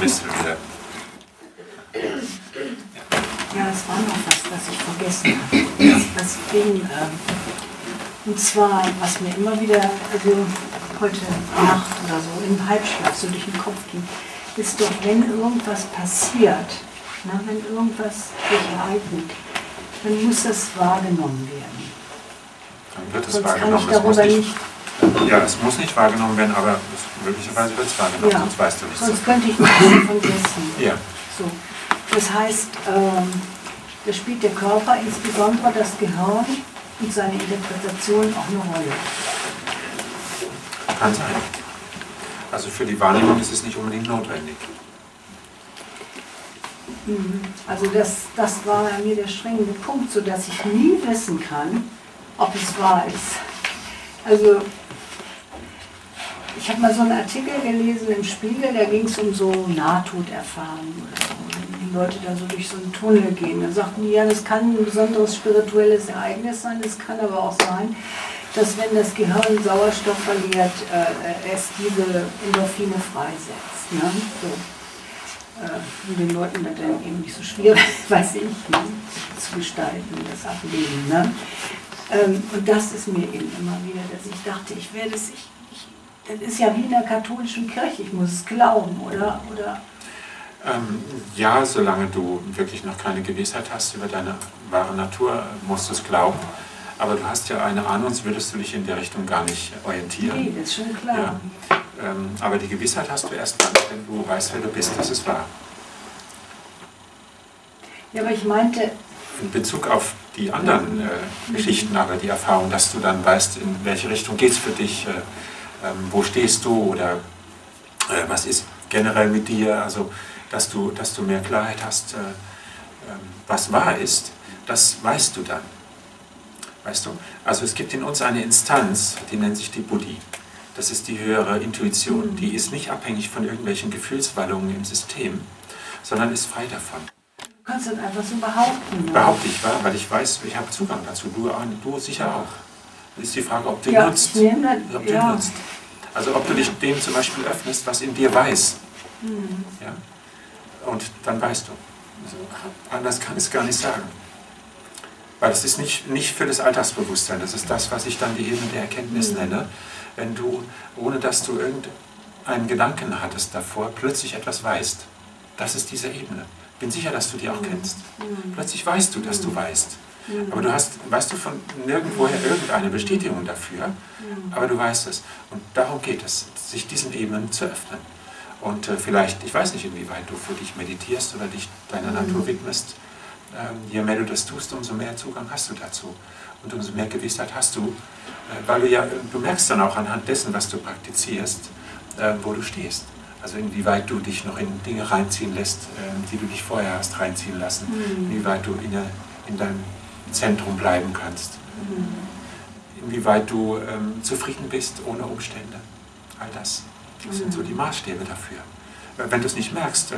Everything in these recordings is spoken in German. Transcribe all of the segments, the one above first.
Bist du wieder. Ja, es war noch was, was ich vergessen habe. Was ging, ähm, und zwar, was mir immer wieder, also heute Nacht oder so, im Halbschlaf so durch den Kopf ging, ist doch, wenn irgendwas passiert, na, wenn irgendwas sich ereignet, dann muss das wahrgenommen werden. Dann wird es Sonst kann ich wahrgenommen. Es muss darüber nicht, nicht, ja, es muss nicht wahrgenommen werden, aber möglicherweise wird es wahrgenommen, Ja. sonst weißt du nichts. sonst könnte ich nichts davon wissen. Ja, So. Das heißt, ähm, da spielt der Körper, insbesondere das Gehirn und seine Interpretation auch eine Rolle. kann sein. Also für die Wahrnehmung ist es nicht unbedingt notwendig. Also das, das war bei mir der strengende Punkt, sodass ich nie wissen kann, ob es wahr ist. Also ich habe mal so einen Artikel gelesen im Spiegel, da ging es um so Nahtoderfahrungen oder so. Die Leute da so durch so einen Tunnel gehen. Da sagten die, ja, das kann ein besonderes spirituelles Ereignis sein, das kann aber auch sein, dass wenn das Gehirn Sauerstoff verliert, äh, es diese Endorphine freisetzt. Ne? So äh, um den Leuten das dann eben nicht so schwierig, weiß ich, ne, zu gestalten, das Ableben. Ne? Ähm, und das ist mir eben immer wieder, dass ich dachte, ich werde es, ich, das ist ja wie in der katholischen Kirche, ich muss es glauben, oder? oder Ähm, ja, solange du wirklich noch keine Gewissheit hast über deine wahre Natur, musst du es glauben. Aber du hast ja eine Ahnung, sonst würdest du dich in der Richtung gar nicht orientieren. nee, das ist schon klar. Ja. Ähm, aber die Gewissheit hast du erst dann, wenn du weißt, wer du bist. Das ist wahr. Ja, aber ich meinte, In Bezug auf die anderen äh, Geschichten, aber die Erfahrung, dass du dann weißt, in welche Richtung geht es für dich, äh, ähm, wo stehst du oder äh, was ist generell mit dir, also dass du, dass du mehr Klarheit hast, äh, ähm, was wahr ist, das weißt du dann. Weißt du? Also es gibt in uns eine Instanz, die nennt sich die Buddhi. Das ist die höhere Intuition. Die ist nicht abhängig von irgendwelchen Gefühlswallungen im System, sondern ist frei davon. du kannst das einfach so behaupten. Ne? Behaupte ich, wahr, weil ich weiß, ich habe Zugang dazu. Du, du sicher auch. Das ist die Frage, ob du Ja, nutzt. nehme das- ob du ja. nutzt. Also ob du dich dem zum Beispiel öffnest, was in dir weiß. Mhm. Ja? Und dann weißt du. Also, anders kann ich es gar nicht sagen. Weil es ist nicht, nicht für das Alltagsbewusstsein, das ist das, was ich dann die Ebene der Erkenntnis Mhm. nenne. Wenn du, ohne dass du irgendeinen Gedanken hattest davor, plötzlich etwas weißt. Das ist diese Ebene. Bin sicher, dass du die Mhm. auch kennst. Plötzlich weißt du, dass du weißt. Aber du hast, weißt du von nirgendwoher irgendeine Bestätigung dafür, aber du weißt es. Und darum geht es, sich diesen Ebenen zu öffnen. Und äh, vielleicht, ich weiß nicht, inwieweit du für dich meditierst oder dich deiner Natur widmest. Ähm, je mehr du das tust, umso mehr Zugang hast du dazu. Und umso mehr Gewissheit hast du, äh, weil du ja, du merkst dann auch anhand dessen, was du praktizierst, äh, wo du stehst. Also inwieweit du dich noch in Dinge reinziehen lässt, äh, die du dich vorher hast reinziehen lassen. Inwieweit du in, der, in deinem Zentrum bleiben kannst. Inwieweit du ähm, zufrieden bist ohne Umstände. All das. Das sind so die Maßstäbe dafür. Äh, Wenn du es nicht merkst, äh,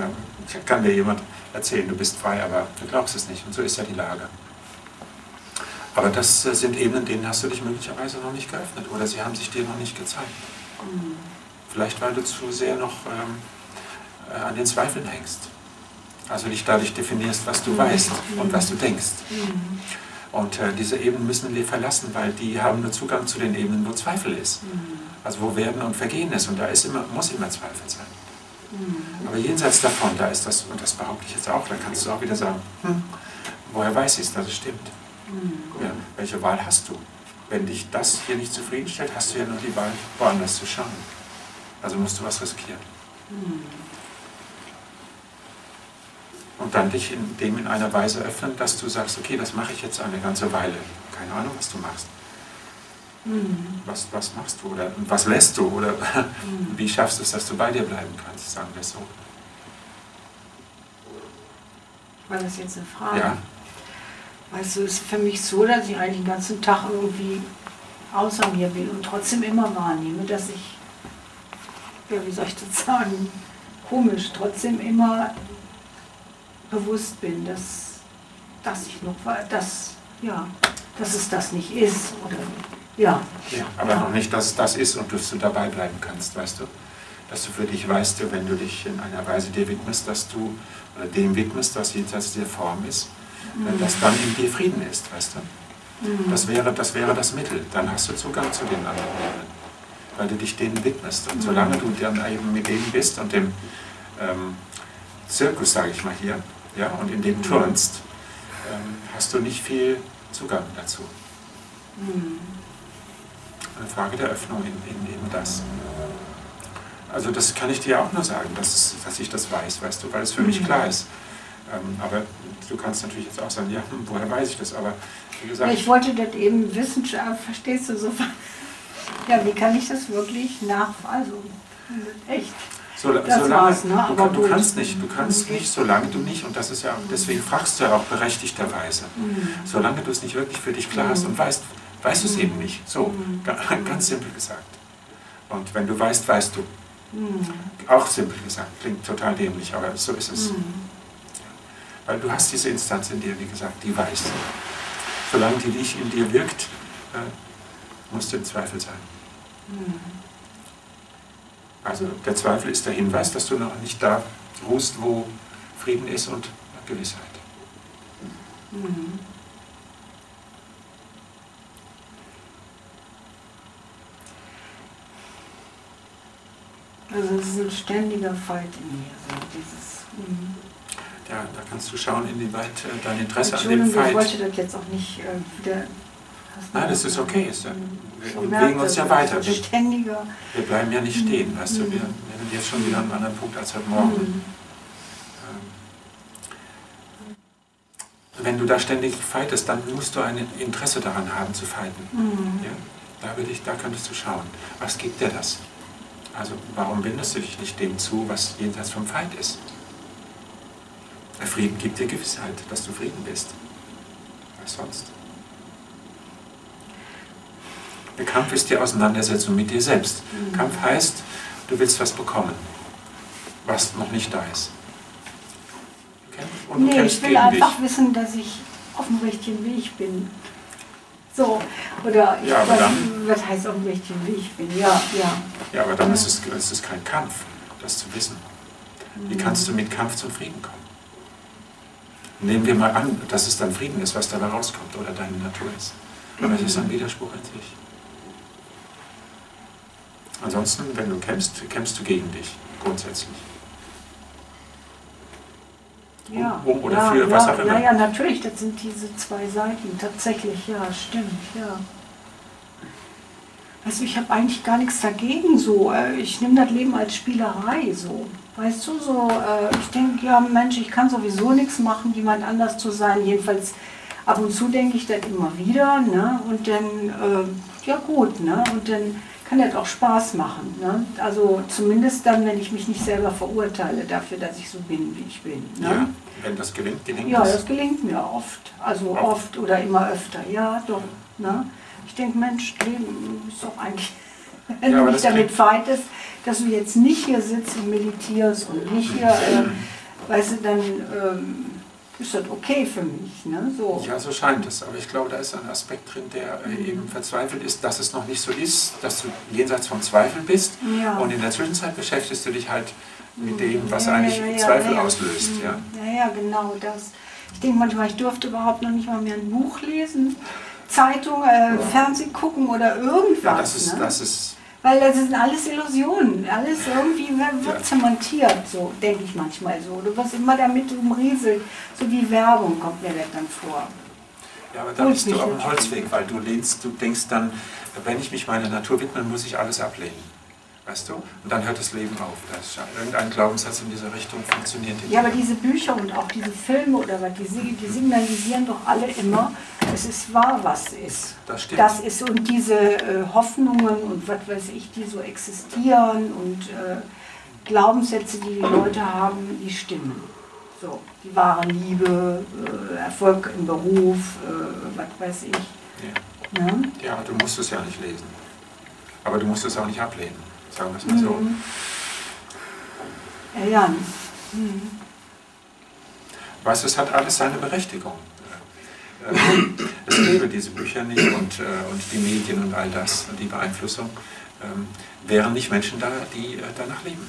kann dir jemand erzählen, du bist frei, aber du glaubst es nicht. Und so ist ja die Lage. Aber das äh, sind Ebenen, denen hast du dich möglicherweise noch nicht geöffnet oder sie haben sich dir noch nicht gezeigt. Vielleicht weil du zu sehr noch ähm, äh, an den Zweifeln hängst. Also dich dadurch definierst, was du weißt und was du denkst. Und äh, diese Ebenen müssen wir verlassen, weil die haben nur Zugang zu den Ebenen, wo Zweifel ist. Also wo Werden und Vergehen ist. Und da ist immer, muss immer Zweifel sein. Aber jenseits davon, da ist das, und das behaupte ich jetzt auch, da kannst du auch wieder sagen, hm, woher weiß ich es, dass es stimmt? Ja, welche Wahl hast du? Wenn dich das hier nicht zufriedenstellt, hast du ja nur die Wahl, woanders zu schauen. Also musst du was riskieren. Und dann dich in dem in einer Weise öffnen, dass du sagst, okay, das mache ich jetzt eine ganze Weile. Keine Ahnung, was du machst. Was, was machst du oder was lässt du oder wie schaffst du es, dass du bei dir bleiben kannst, sagen wir es so. War das jetzt eine Frage? Ja, Weißt du, es ist für mich so, dass ich eigentlich den ganzen Tag irgendwie außer mir bin und trotzdem immer wahrnehme, dass ich, ja, wie soll ich das sagen, komisch, trotzdem immer bewusst bin, dass, dass ich noch, dass, ja, dass es das nicht ist. Oder, ja. ja, aber noch nicht, dass es das ist und dass du dabei bleiben kannst, weißt du. dass du für dich weißt, wenn du dich in einer Weise dir widmest, dass du oder dem widmest, was jenseits der Form ist, äh, dass dann in dir Frieden ist, weißt du? Das, wäre, das wäre das Mittel. Dann hast du Zugang zu den anderen Ebenen, weil du dich denen widmest. Und solange du dann eben mit denen bist und dem ähm, Zirkus, sage ich mal hier, ja, und in dem turnst, ähm, hast du nicht viel Zugang dazu. Eine Frage der Öffnung in, in eben das. Also das kann ich dir auch nur sagen, dass, es, dass ich das weiß, weißt du, weil es für mich klar ist. Ähm, aber du kannst natürlich jetzt auch sagen, ja, hm, woher weiß ich das? Aber wie gesagt, Ich wollte das eben wissen, äh, verstehst du so? Ja, wie kann ich das wirklich nach, also echt? So, das solange, war's, ne? du, Aber du kannst nicht, du kannst Mhm. nicht, solange du nicht, und das ist ja, auch- deswegen fragst du ja auch berechtigterweise, Mhm. solange du es nicht wirklich für dich klar hast und weißt, weißt du es eben nicht. So, ga- ganz simpel gesagt. Und wenn du weißt, weißt du. Mhm. Auch simpel gesagt, klingt total dämlich, aber so ist es. Weil du hast diese Instanz in dir, wie gesagt, die weiß. Solange die nicht in dir wirkt, äh, musst du im Zweifel sein. Also der Zweifel ist der Hinweis, dass du noch nicht da ruhst, wo Frieden ist und Gewissheit. Also es ist ein ständiger Fight in mir, so dieses... Mhm. Ja, da kannst du schauen, inwieweit äh, dein Interesse an dem Entschuldigung, ich Fight. wollte das jetzt auch nicht äh, wieder... Nein, das ist okay. Ist ja, wir bewegen uns ja weiter. Wir, wir bleiben ja nicht stehen, weißt du. Wir, wir sind jetzt schon wieder an einem anderen Punkt als heute Morgen. Mhm. Ähm, Wenn du da ständig fightest, dann musst du ein Interesse daran haben zu fighten. Mhm. Ja? Da, würde ich, da könntest du schauen, was gibt dir das? Also warum wendest du dich nicht dem zu, was jenseits vom Feind ist? Der Frieden gibt dir Gewissheit, dass du Frieden bist. Was sonst? Der Kampf ist die Auseinandersetzung mit dir selbst. Kampf heißt, du willst was bekommen, was noch nicht da ist. Okay? Und Nee, ich will einfach dich. wissen, dass ich auf dem richtigen Weg bin. So, oder ich Ja, weiß, dann- was heißt auf dem richtigen Weg bin? Ja, ja. Ja, aber dann ist es, es ist kein Kampf, das zu wissen. Wie Mhm. kannst du mit Kampf zum Frieden kommen? Nehmen wir mal an, dass es dann Frieden ist, was dabei rauskommt oder deine Natur ist. Aber es ist ein Widerspruch in sich. Ansonsten, wenn du kämpfst, kämpfst du gegen dich, grundsätzlich. Ja, Um- oder ja, für, was ja, auch immer. Ja, ja, natürlich, das sind diese zwei Seiten. Tatsächlich, ja, stimmt, ja. Du, ich habe eigentlich gar nichts dagegen so. äh, Ich nehme das Leben als Spielerei so. Weißt du, so, äh, ich denke, ja Mensch, ich kann sowieso nichts machen, jemand anders zu sein. Jedenfalls ab und zu denke ich das immer wieder, ne? Und dann, äh, ja gut, ne? Und dann kann das auch Spaß machen. Ne? Also zumindest dann, wenn ich mich nicht selber verurteile dafür, dass ich so bin, wie ich bin. Ne? Ja, wenn das gelingt, gelingt Ja, das gelingt mir oft. Also oft oder immer öfter. Ja, doch. Ne? Ich denke, Mensch, Leben ist doch eigentlich, wenn Ja, du dich damit fightest, dass du jetzt nicht hier sitzt und meditierst und nicht hier, äh, weißt du, dann ähm, ist das okay für mich. Ne? So. Ja, so scheint es. Aber ich glaube, da ist ein Aspekt drin, der Mhm. äh, eben verzweifelt ist, dass es noch nicht so ist, dass du jenseits vom Zweifel bist. Ja. Und in der Zwischenzeit beschäftigst du dich halt mit dem, was Ja, eigentlich ja, Zweifel auslöst. Mhm. Ja. ja, genau das. Ich denke manchmal, ich dürfte überhaupt noch nicht mal mehr ein Buch lesen, Zeitung, äh, Fernsehen gucken oder irgendwas. ja, das ist, ne? das ist, Weil das sind alles Illusionen, alles irgendwie wird zementiert, so denke ich manchmal so. Du wirst immer damit umrieselt, so wie Werbung kommt mir das dann vor. ja, aber da Hol's bist du auf dem. Holzweg, weil du lehnst, du denkst dann, wenn ich mich meiner Natur widme, muss ich alles ablehnen. Weißt du? Und dann hört das Leben auf. Da ist irgendein Glaubenssatz in dieser Richtung funktioniert nicht. Ja, aber diese Bücher und auch diese Filme oder was, die, die signalisieren doch alle immer, es ist wahr, was ist. Das stimmt. Das ist und diese äh, Hoffnungen und was weiß ich, die so existieren und äh, Glaubenssätze, die die Leute haben, die stimmen. So, die wahre Liebe, äh, Erfolg im Beruf, äh, was weiß ich. Ja. Ne? ja, du musst es ja nicht lesen. Aber du musst es auch nicht ablehnen. Sagen wir es mal so. Mhm. Ja, ja. Weißt du, es hat alles seine Berechtigung. Äh, Es gäbe diese Bücher nicht und, äh, und die Medien und all das und die Beeinflussung, ähm, wären nicht Menschen da, die äh, danach leben.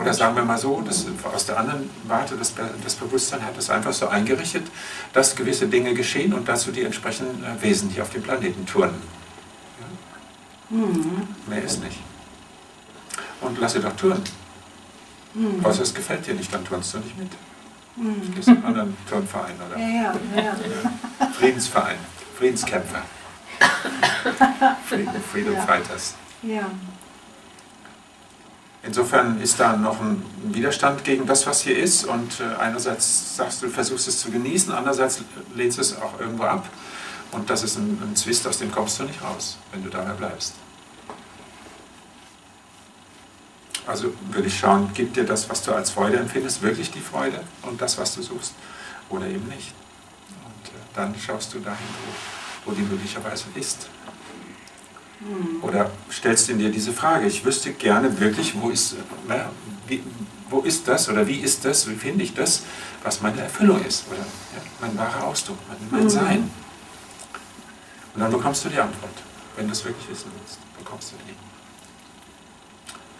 Oder sagen wir mal so, das, aus der anderen Warte, das, das Bewusstsein hat es einfach so eingerichtet, dass gewisse Dinge geschehen und dazu die entsprechenden äh, Wesen hier auf dem Planeten turnen. Ja? Mehr ist nicht. Und lass sie doch turnen. Außer es gefällt dir nicht, dann turnst du nicht mit. Gehst in einen anderen Turnverein oder Ja, ja, ja. Friedensverein, Friedenskämpfer. Freedom, Freedom Ja. Fighters. ja. Insofern ist da noch ein Widerstand gegen das, was hier ist. Und äh, einerseits sagst du, versuchst es zu genießen, andererseits lehnst du es auch irgendwo ab. Und das ist ein, ein Zwist, aus dem kommst du nicht raus, wenn du dabei bleibst. Also würde ich schauen, gibt dir das, was du als Freude empfindest, wirklich die Freude und das, was du suchst, oder eben nicht. Und äh, dann schaust du dahin, wo, wo die möglicherweise ist. Oder stellst in dir diese Frage, ich wüsste gerne wirklich, wo ist, na, wie, wo ist das oder wie ist das, wie finde ich das, was meine Erfüllung ist oder ja, mein wahrer Ausdruck, mein, mein Sein. Und dann bekommst du die Antwort, wenn du es wirklich wissen willst, bekommst du die.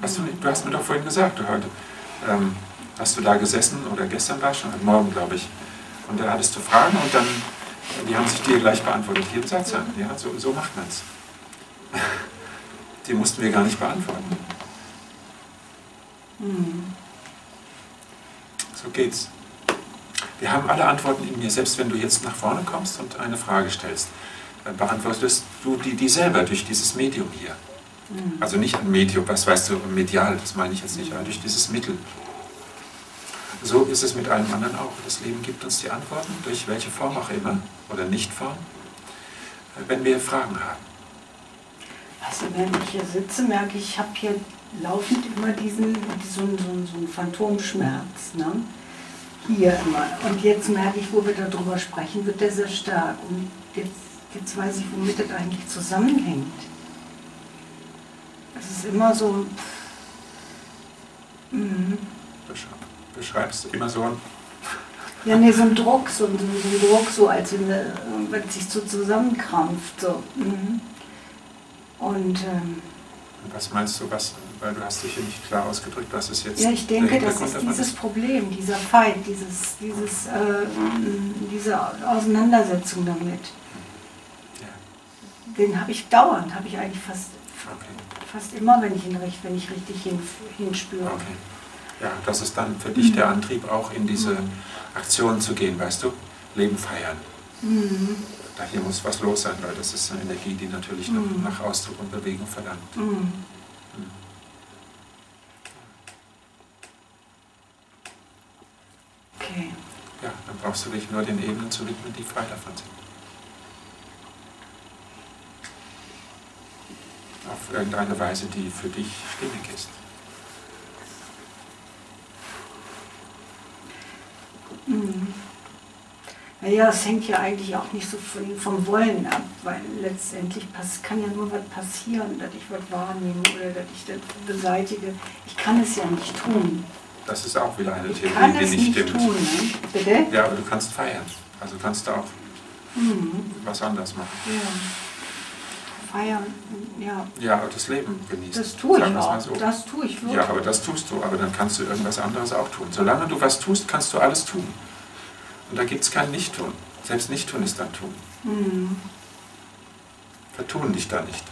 Hast du, nicht, du hast mir doch vorhin gesagt, du heute, ähm, hast du da gesessen oder gestern war schon, heute Morgen glaube ich, und da hattest du Fragen und dann, die haben sich dir gleich beantwortet, hier im Satzang. Ja, so, so macht man es. Die mussten wir gar nicht beantworten. So geht's. Wir haben alle Antworten in mir, selbst wenn du jetzt nach vorne kommst und eine Frage stellst, dann beantwortest du die, die selber durch dieses Medium hier. Also nicht ein Medium, was weißt du, medial, das meine ich jetzt nicht, aber durch dieses Mittel. So ist es mit allem anderen auch. Das Leben gibt uns die Antworten, durch welche Form auch immer, oder Nichtform, wenn wir Fragen haben. Also während ich hier sitze, merke ich, ich habe hier laufend immer diesen, so, einen- so, einen- so einen Phantomschmerz. Ne? Hier immer. Und jetzt merke ich, wo wir darüber sprechen, wird der sehr stark. Und jetzt, jetzt weiß ich, womit das eigentlich zusammenhängt. Es ist immer so. Mhm. Beschreib- Beschreibst immer so ein Ja, nee, so ein Druck, so ein, so ein Druck, so als wenn, äh, wenn es sich so zusammenkrampft. So. Mhm. Und ähm, Was meinst du, was, weil du hast dich hier nicht klar ausgedrückt, was ist jetzt ja, ich denke, das ist dieses Problem, dieser Fight, dieses, dieses, äh, diese Auseinandersetzung damit. Ja, Den habe ich dauernd, habe ich eigentlich fast, okay, fast immer, wenn ich recht, wenn ich richtig hin, hinspüre. okay. Ja, das ist dann für dich der Antrieb, auch in diese Aktion zu gehen, weißt du? Leben feiern. Mhm. Da hier muss was los sein, weil das ist eine Energie, die natürlich noch Mhm. nach Ausdruck und Bewegung verlangt. Mhm. Okay. Ja, dann brauchst du dich nur den Ebenen zu widmen, die frei davon sind. Auf irgendeine Weise, die für dich stimmig ist. Mhm. Naja, es hängt ja eigentlich auch nicht so von, vom Wollen ab, weil letztendlich pass, kann ja nur was passieren, dass ich was wahrnehme oder dass ich das beseitige. Ich kann es ja nicht tun. Das ist auch wieder eine Ich kann Theorie, es die nicht nicht stimmt. tun. Ne? Bitte? Ja, aber du kannst feiern. Also kannst du auch Mhm. was anderes machen. Ja. Feiern, ja. Ja, aber das Leben genießen. Das tue ich auch. so. Das tue ich wirklich. Ja, aber das tust du, aber dann kannst du irgendwas anderes auch tun. Solange du was tust, kannst du alles tun. Und da gibt es kein Nicht-Tun. Selbst Nicht-Tun ist dann Tun. Mhm. Vertun dich da nicht.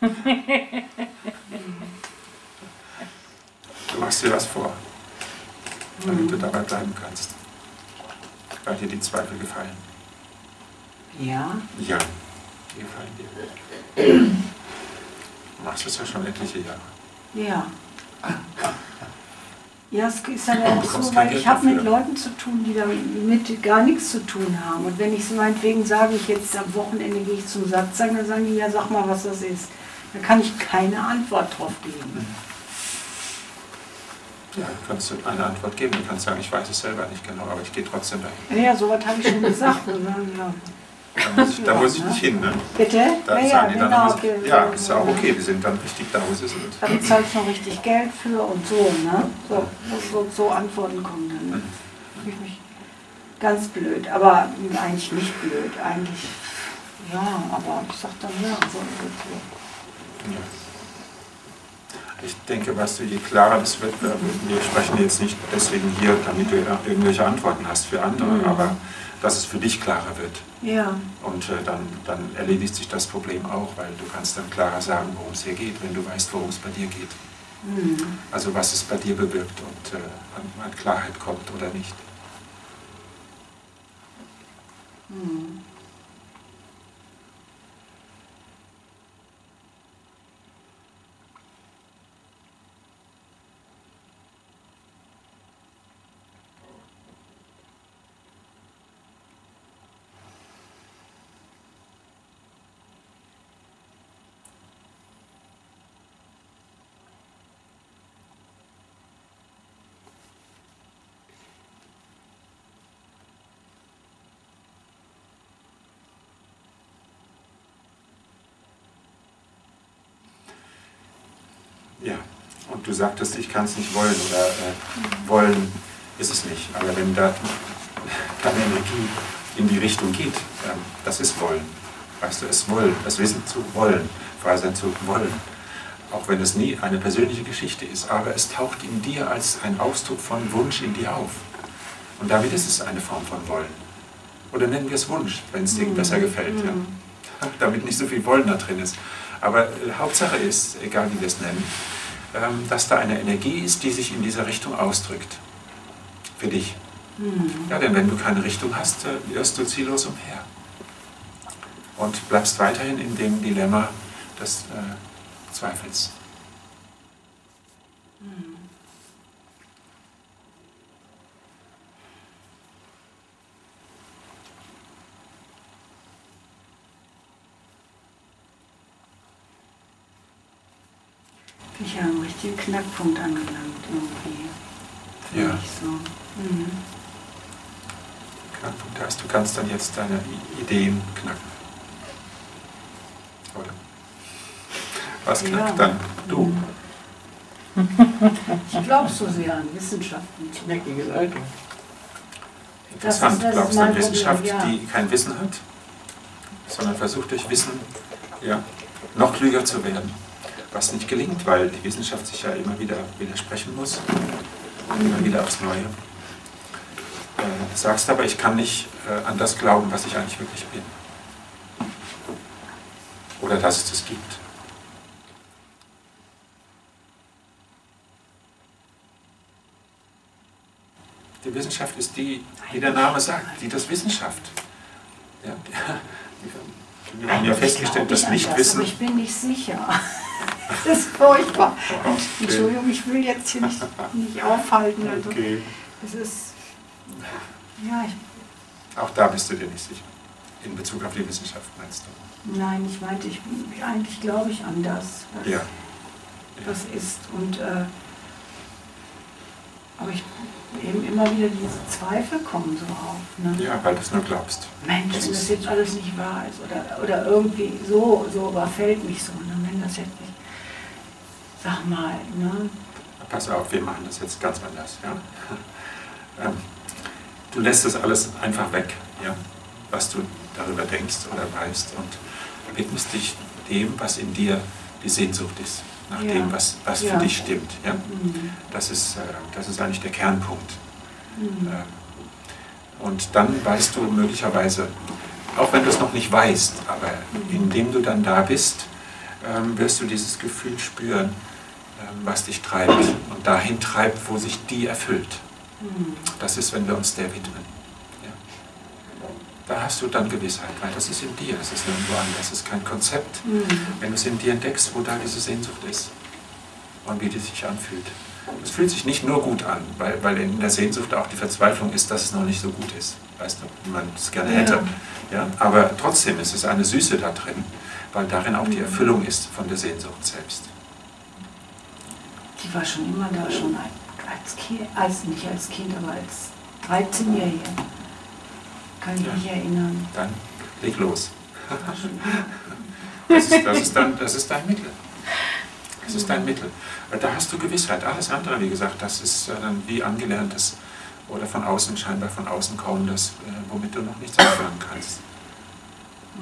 Du machst dir was vor, damit du dabei bleiben kannst. Weil dir die Zweifel gefallen. Ja. Ja, dir. Du machst ja schon etliche Jahre. Ja. Ja, es ist dann Du auch so, weil ich habe mit. Leuten zu tun, die damit gar nichts zu tun haben. Und wenn ich so meinetwegen sage, ich jetzt am Wochenende gehe ich zum Satz sagen, dann sagen die, ja sag mal, was das ist. Da kann ich keine Antwort drauf geben. Ja, du kannst du eine Antwort geben. Du kannst sagen, ich weiß es selber nicht genau, aber ich gehe trotzdem dahin. Ja, sowas habe ich schon gesagt. Dann, ja. Da muss ich, da muss ich nicht hin. Ne? Bitte? Da ja, sagen die dann, genau. muss ja, ist ja auch okay. Wir sind dann richtig da, wo sie sind. Da bezahlst du noch richtig Geld für und so, ne? So, so, so Antworten kommen dann. Ne? Fühl ich mich ganz blöd, aber eigentlich nicht blöd. Eigentlich Ja, aber ich sag dann ja, so okay. Ja. Ich denke, weißt du, je klarer das wird, äh, wir sprechen jetzt nicht deswegen hier, damit du irgendwelche Antworten hast für andere, Mhm. aber dass es für dich klarer wird. Ja, Und äh, dann, dann erledigt sich das Problem auch, weil du kannst dann klarer sagen, worum es hier geht, wenn du weißt, worum es bei dir geht. hm. Also was es bei dir bewirkt und äh, an, an Klarheit kommt oder nicht. Hm. Ja, und du sagtest, ich kann es nicht wollen oder äh, wollen ist es nicht. Aber wenn da deine Energie in die Richtung geht, ähm, das ist wollen. Weißt du, es wollen, das Wissen zu wollen, frei sein zu wollen. Auch wenn es nie eine persönliche Geschichte ist, aber es taucht in dir als ein Ausdruck von Wunsch in dir auf. Und damit ist es eine Form von Wollen. Oder nennen wir es Wunsch, wenn es dir besser gefällt. Ja. Damit nicht so viel Wollen da drin ist. Aber äh, Hauptsache ist, egal wie wir es nennen, dass da eine Energie ist, die sich in dieser Richtung ausdrückt. Für dich. Ja, denn wenn du keine Richtung hast, äh, irrst du ziellos umher. Und bleibst weiterhin in dem Dilemma des äh, Zweifels. bin ich ja am Knackpunkt angelangt irgendwie. Ja. Nicht so. Mhm. Knackpunkt heißt, du kannst dann jetzt deine Ideen knacken. Oder? Was knackt Ja. dann? Du. Ich glaube so sehr an Wissenschaften. Knackiges Alter. Interessant. das ist Glaubst du an Wissenschaft, Problem, ja. die kein Wissen hat, sondern versucht durch Wissen ja, noch klüger zu werden? Was nicht gelingt, weil die Wissenschaft sich ja immer wieder widersprechen muss. Immer wieder aufs Neue. Äh, sagst aber, ich kann nicht äh, an das glauben, was ich eigentlich wirklich bin. Oder dass es das gibt. Die Wissenschaft ist die, wie der Name sagt, die das Wissenschaft. Ja, wir haben ja festgestellt, dass Nichtwissen. Aber ich bin nicht sicher. Das ist furchtbar. Okay. Entschuldigung, ich will jetzt hier nicht, nicht aufhalten. Also, Okay. Es ist. Ja, ich, Auch da bist du dir nicht sicher. In Bezug auf die Wissenschaft meinst du? nein, ich meinte, ich, eigentlich glaube ich an das, was, Ja. was ist. Und, äh, aber ich, eben immer wieder diese Zweifel kommen so auf. Ne? Ja, weil du es nur glaubst. Mensch, Das wenn das jetzt alles nicht wahr ist oder, oder irgendwie so, so überfällt mich so, ne? Das jetzt nicht, sag mal, ne? Pass auf, wir machen das jetzt ganz anders. Ja? Ähm, Du lässt das alles einfach weg, ja? was du darüber denkst oder weißt und widmest dich dem, was in dir die Sehnsucht ist, nach Ja. dem, was, was Ja. für dich stimmt. Ja? Mhm. Das, ist, äh, das ist eigentlich der Kernpunkt. Mhm. Ähm, Und dann weißt du möglicherweise, auch wenn du es noch nicht weißt, aber indem du dann da bist, ähm, wirst du dieses Gefühl spüren, ähm, was dich treibt und dahin treibt, wo sich die erfüllt. Mhm. Das ist, wenn wir uns der widmen. Ja. Da hast du dann Gewissheit, weil das ist in dir, das ist nirgendwo anders, das ist kein Konzept. Mhm. Wenn du es in dir entdeckst, wo da diese Sehnsucht ist und wie die sich anfühlt. Es fühlt sich nicht nur gut an, weil, weil in der Sehnsucht auch die Verzweiflung ist, dass es noch nicht so gut ist. Weißt du, wie man es gerne Ja. hätte. Ja? Aber trotzdem ist es eine Süße da drin, weil darin auch die Erfüllung ist von der Sehnsucht selbst. Die war schon immer da, schon als Kind, als, nicht als Kind, aber als 13-Jährige. Kann ich Ja. mich erinnern. Dann leg los. Das ist, das ist, dann, das ist dein Mittel. Das ist dein Mittel. Da hast du Gewissheit. Alles andere, wie gesagt, das ist äh, dann wie angelerntes oder von außen, scheinbar von außen kommendes, äh, womit du noch nichts anfangen kannst.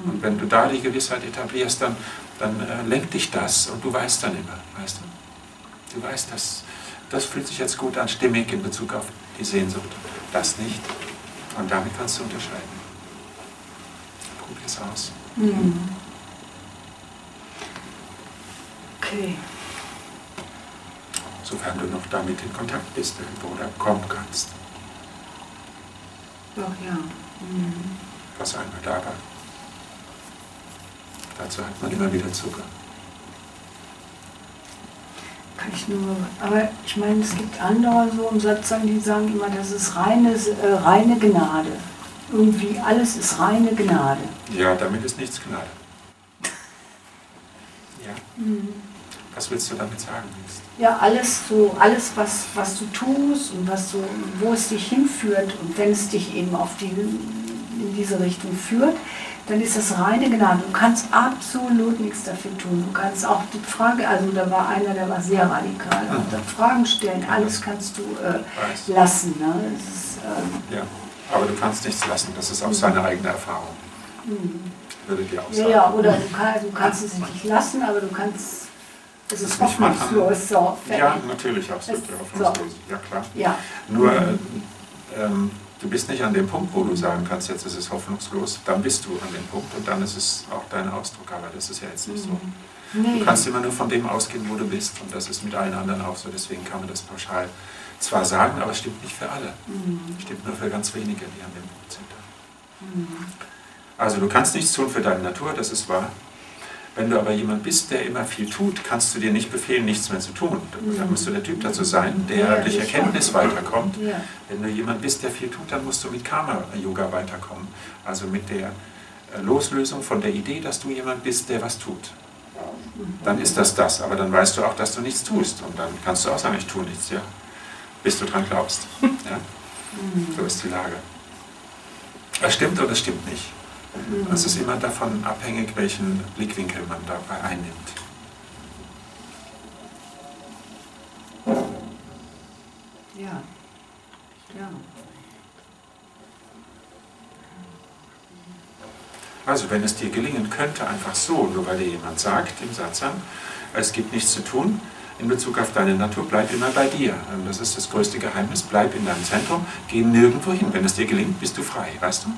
Und wenn du da die Gewissheit etablierst, dann, dann äh, lenkt dich das und du weißt dann immer, weißt du? Du weißt, dass das fühlt sich jetzt gut an, stimmig in Bezug auf die Sehnsucht, das nicht. Und damit kannst du unterscheiden. Probier es aus. Mhm. Okay. Sofern du noch damit in Kontakt bist irgendwo oder kommen kannst. Doch, ja. Mhm. Was einmal da war. Dazu hat man immer wieder Zugang. Kann ich nur, aber ich meine, es gibt andere so im Satz, die sagen immer, das ist reine, äh, reine Gnade. Irgendwie alles ist reine Gnade. Ja, damit ist nichts Gnade. Ja. Was willst du damit sagen? Ja, alles so, alles, was, was du tust und was du, wo es dich hinführt und wenn es dich eben auf die, in diese Richtung führt, dann ist das reine Gnade. Du kannst absolut nichts dafür tun. Du kannst auch die Frage, also da war einer, der war sehr radikal, Mhm. und dann Fragen stellen, alles kannst du äh, lassen. Ne? Ist, ähm, Ja. Aber du kannst nichts lassen, das ist auch seine eigene Erfahrung. Würde dir auch ja, sagen. ja, oder du, kann, du kannst es nicht lassen, aber du kannst, es ist hoffnungslos. So. Ja, natürlich, absolut. Das- Ja, hoffnungslos. Ja, klar. ja. Nur, äh, ähm, du bist nicht an dem Punkt, wo du sagen kannst, jetzt ist es hoffnungslos. Dann bist du an dem Punkt und dann ist es auch dein Ausdruck. Aber das ist ja jetzt nicht so. Nee. Du kannst immer nur von dem ausgehen, wo du bist. Und das ist mit allen anderen auch so. Deswegen kann man das pauschal zwar sagen, aber es stimmt nicht für alle. Stimmt nur für ganz wenige, die an dem Punkt sind. Also du kannst nichts tun für deine Natur, das ist wahr. Wenn du aber jemand bist, der immer viel tut, kannst du dir nicht befehlen, nichts mehr zu tun. Dann musst du der Typ dazu sein, der Ja, durch Erkenntnis schon. weiterkommt. Ja. Wenn du jemand bist, der viel tut, dann musst du mit Karma-Yoga weiterkommen. Also mit der äh, Loslösung von der Idee, dass du jemand bist, der was tut. Dann ist das das, aber dann weißt du auch, dass du nichts tust. Und dann kannst du auch sagen, ich tue nichts, ja. Bis du dran glaubst. Ja? So ist die Lage. Es stimmt oder es stimmt nicht. Es ist immer davon abhängig, welchen Blickwinkel man dabei einnimmt. Ja. Ja. Also wenn es dir gelingen könnte, einfach so, nur weil dir jemand sagt im Satsang, es gibt nichts zu tun, in Bezug auf deine Natur, bleib immer bei dir. Und Das ist das größte Geheimnis, bleib in deinem Zentrum, geh nirgendwo hin. Wenn es dir gelingt, bist du frei, weißt du?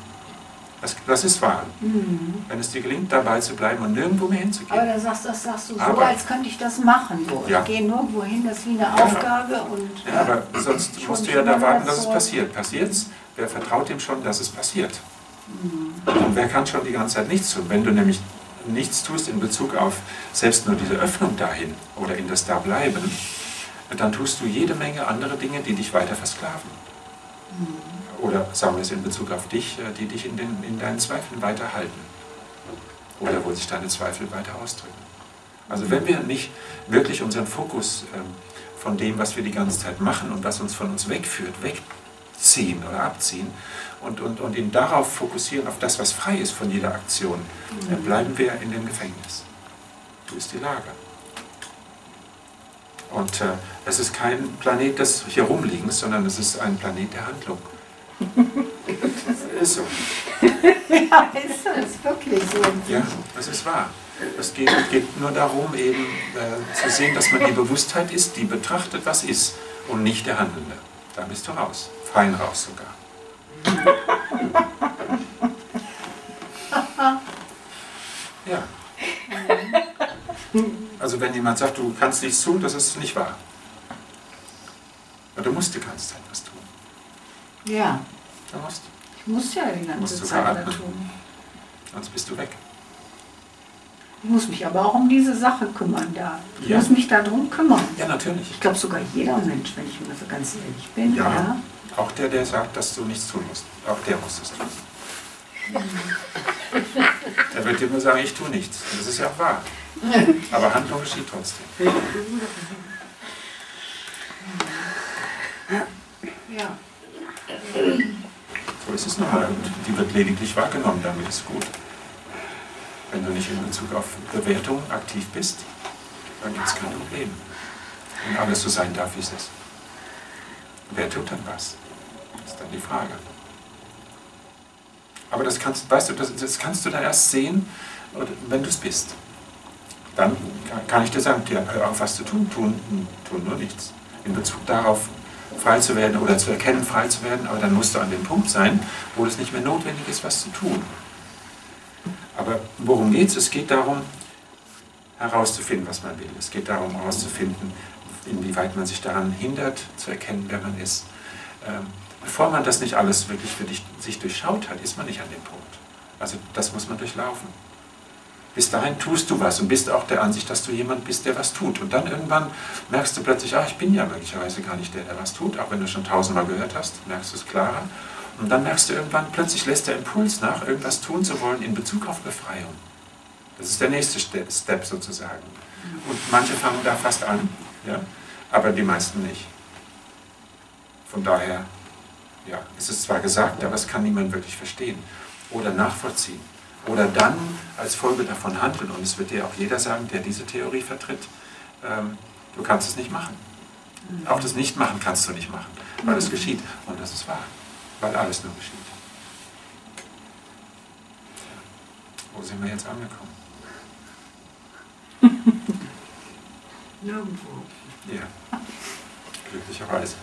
Das, das ist wahr. Wenn es dir gelingt, dabei zu bleiben und nirgendwo mehr Aber hinzugehen. da sagst, das sagst du so, Aber- als könnte ich das machen. So. Ja. Ich gehe nirgendwo hin, das ist wie eine Aufgabe. Und, Ja, aber sonst Schon- musst du ja da warten, dass es so- passiert. Passiert's? Wer vertraut dem schon, dass es passiert? Und wer kann schon die ganze Zeit nichts tun? Wenn du nämlich nichts tust in Bezug auf selbst nur diese Öffnung dahin oder in das Dableiben, dann tust du jede Menge andere Dinge, die dich weiter versklaven. Oder sagen wir es in Bezug auf dich, äh, die dich in, den, in deinen Zweifeln weiterhalten. Oder wo sich deine Zweifel weiter ausdrücken. Also wenn wir nicht wirklich unseren Fokus ähm, von dem, was wir die ganze Zeit machen und was uns von uns wegführt, wegziehen oder abziehen und, und, und ihn darauf fokussieren, auf das, was frei ist von jeder Aktion, dann bleiben wir in dem Gefängnis. So ist die Lage. Und äh, es ist kein Planet des hier rumliegens, sondern es ist ein Planet der Handlung. Ist so. ja, ist das wirklich so? Ja, das ist wahr. Es geht, geht nur darum, eben äh, zu sehen, dass man die Bewusstheit ist, die betrachtet, was ist, und nicht der Handelnde. Da bist du raus. Fein raus sogar. Ja. Also wenn jemand sagt, du kannst nichts tun, das ist nicht wahr. Ja, Du musst Zeit was tun. Ja, Du musst. ich muss ja die ganze Musst du Zeit da tun. Sonst bist du weg. Ich muss mich aber auch um diese Sache kümmern da. Ich Ja. muss mich darum kümmern. Ja, natürlich. Ich glaube sogar jeder Mensch, wenn ich mir so ganz ehrlich bin. Ja, auch der, der sagt, dass du nichts tun musst. Auch der muss es tun. Der wird dir nur sagen, ich tue nichts. Das ist ja auch wahr. Aber Handlung geschieht trotzdem. ja. So ist es nun mal. Und die wird lediglich wahrgenommen, damit ist gut. Wenn du nicht in Bezug auf Bewertung aktiv bist, dann gibt es kein Problem. Wenn alles so sein darf, wie es ist. Wer tut dann was? Das ist dann die Frage. Aber das kannst, weißt du, das, das kannst du dann erst sehen, wenn du es bist. Dann kann ich dir sagen, dir, auf, was zu tun, tun, tun nur nichts. In Bezug darauf, frei zu werden oder zu erkennen, frei zu werden, aber dann musst du an dem Punkt sein, wo es nicht mehr notwendig ist, was zu tun. Aber worum geht es? Es geht darum, herauszufinden, was man will. Es geht darum, herauszufinden, inwieweit man sich daran hindert, zu erkennen, wer man ist. Ähm, bevor man das nicht alles wirklich für dich, sich durchschaut hat, ist man nicht an dem Punkt. Also das muss man durchlaufen. Bis dahin tust du was und bist auch der Ansicht, dass du jemand bist, der was tut. Und dann irgendwann merkst du plötzlich, ah, ich bin ja möglicherweise gar nicht der, der was tut, auch wenn du schon tausendmal gehört hast, merkst du es klarer. Und dann merkst du irgendwann, plötzlich lässt der Impuls nach, irgendwas tun zu wollen in Bezug auf Befreiung. Das ist der nächste Step sozusagen. Und manche fangen da fast an, ja, aber die meisten nicht. Von daher ja, ist es zwar gesagt, aber es kann niemand wirklich verstehen oder nachvollziehen. Oder dann als Folge davon handeln. Und es wird dir auch jeder sagen, der diese Theorie vertritt, ähm, du kannst es nicht machen. Auch das Nicht-Machen kannst du nicht machen, weil es geschieht. Und das ist wahr, weil alles nur geschieht. Wo sind wir jetzt angekommen? Nirgendwo. Ja, glücklicherweise.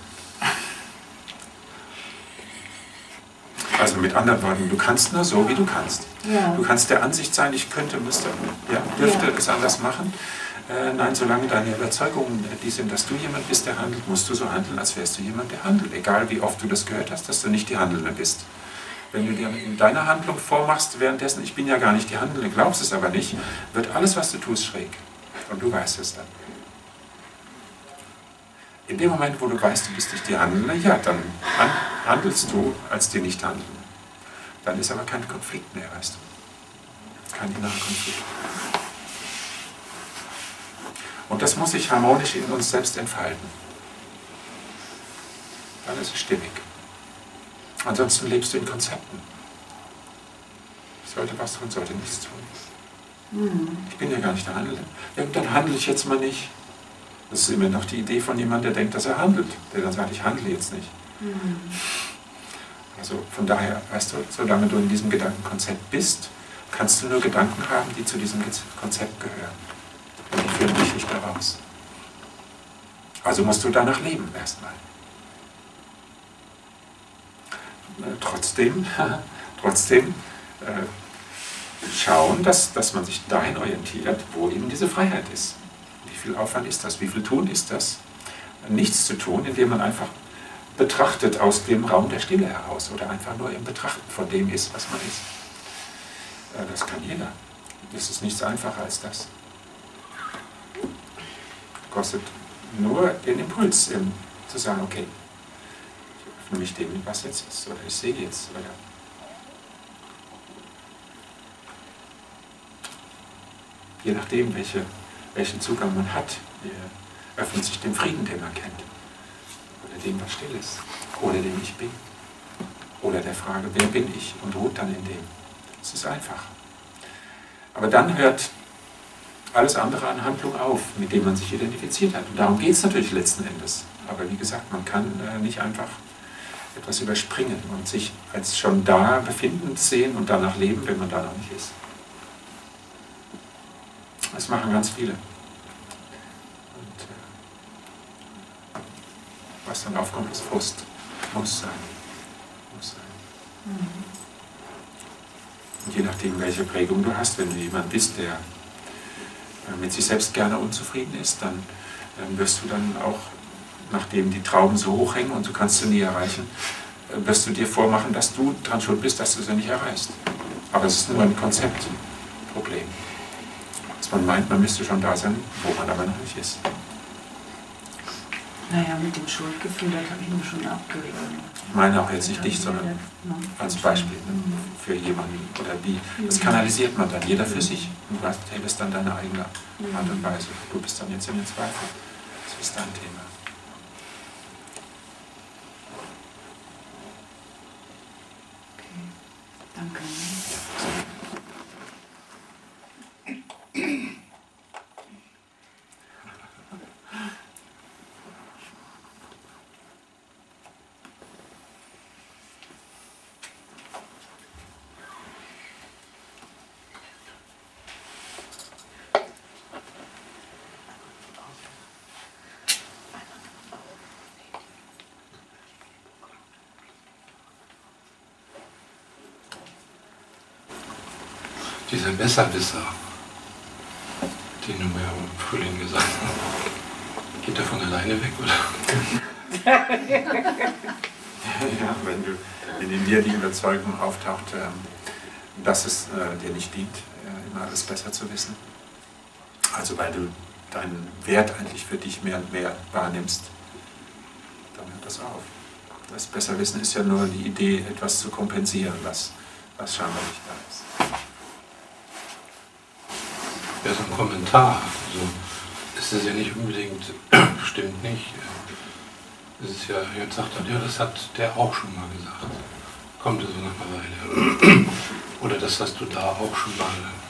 Also mit anderen Worten, du kannst nur so, wie du kannst. Ja. Du kannst der Ansicht sein, ich könnte, müsste, ja, dürfte Ja. es anders machen. Äh, nein, solange deine Überzeugungen die sind, dass du jemand bist, der handelt, musst du so handeln, als wärst du jemand, der handelt. Egal wie oft du das gehört hast, dass du nicht die Handelnde bist. Wenn du dir in deiner Handlung vormachst, währenddessen, ich bin ja gar nicht die Handelnde, glaubst es aber nicht, wird alles, was du tust, schräg. Und du weißt es dann. In dem Moment, wo du weißt, du bist nicht die Handelnde, ja, dann handelst du als die Nicht-Handelnde. Dann ist aber kein Konflikt mehr, weißt du. Kein innerer Konflikt. Und das muss sich harmonisch in uns selbst entfalten. Dann ist es stimmig. Ansonsten lebst du in Konzepten. Ich sollte was tun, sollte nichts tun. Ich bin ja gar nicht der Handelnde. Ja, dann handle ich jetzt mal nicht. Das ist immer noch die Idee von jemandem, der denkt, dass er handelt. Der dann sagt, ich handle jetzt nicht. Also von daher, weißt du, solange du in diesem Gedankenkonzept bist, kannst du nur Gedanken haben, die zu diesem Konzept gehören. Und die führen dich nicht daraus. Also musst du danach leben erstmal. Äh, Trotzdem, trotzdem äh, schauen, dass, dass man sich dahin orientiert, wo eben diese Freiheit ist. Wie viel Aufwand ist das? Wie viel Tun ist das? Nichts zu tun, indem man einfach betrachtet aus dem Raum der Stille heraus oder einfach nur im Betrachten von dem ist, was man ist. Äh, Das kann jeder. Es ist nichts einfacher als das. Kostet nur den Impuls, zu sagen, okay, ich öffne mich dem, was jetzt ist, oder ich sehe jetzt, oder je nachdem, welche, welchen Zugang man hat, öffnet sich dem Frieden, den man kennt, dem, was still ist, oder dem ich bin, oder der Frage, wer bin ich, und ruht dann in dem. Es ist einfach. Aber dann hört alles andere an Handlung auf, mit dem man sich identifiziert hat. Und darum geht es natürlich letzten Endes. Aber wie gesagt, man kann äh, nicht einfach etwas überspringen und sich als schon da befindend sehen und danach leben, wenn man da noch nicht ist. Das machen ganz viele. Und äh, was dann aufkommt, ist Frust. Muss sein. Muss sein. Und je nachdem, welche Prägung du hast, wenn du jemand bist, der äh, mit sich selbst gerne unzufrieden ist, dann ähm, wirst du dann auch, nachdem die Trauben so hoch hängen und du kannst sie nie erreichen, äh, wirst du dir vormachen, dass du dran schuld bist, dass du sie nicht erreichst. Aber es ist nur ein Konzeptproblem. Dass man meint, man müsste schon da sein, wo man aber noch nicht ist. Naja, mit dem Schuldgefühl, das habe ich mir schon abgewöhnt. Ich meine auch jetzt nicht dich, sondern als Beispiel ne, für jemanden. Oder wie, das kanalisiert man dann, jeder für sich. Und du hast- hättest dann deine eigene Art und Weise. Du bist dann jetzt in den Zweifel. Das ist dein Thema. Okay, danke. Dieser Besserwisser, den du mir im Frühling gesagt hast, geht der von alleine weg, oder? Ja, wenn, du, wenn in dir die Überzeugung auftaucht, ähm, dass es äh, dir nicht dient, äh, immer alles besser zu wissen. Also weil du deinen Wert eigentlich für dich mehr und mehr wahrnimmst, dann hört das auf. Das Besserwissen ist ja nur die Idee, etwas zu kompensieren, was, was scheinbar nicht da ist. Ja, so ein Kommentar. Also, ist es ja nicht unbedingt, stimmt nicht. Es ist ja, jetzt sagt er, ja, das hat der auch schon mal gesagt. Kommt so nach einer Weile. Oder das hast du da auch schon mal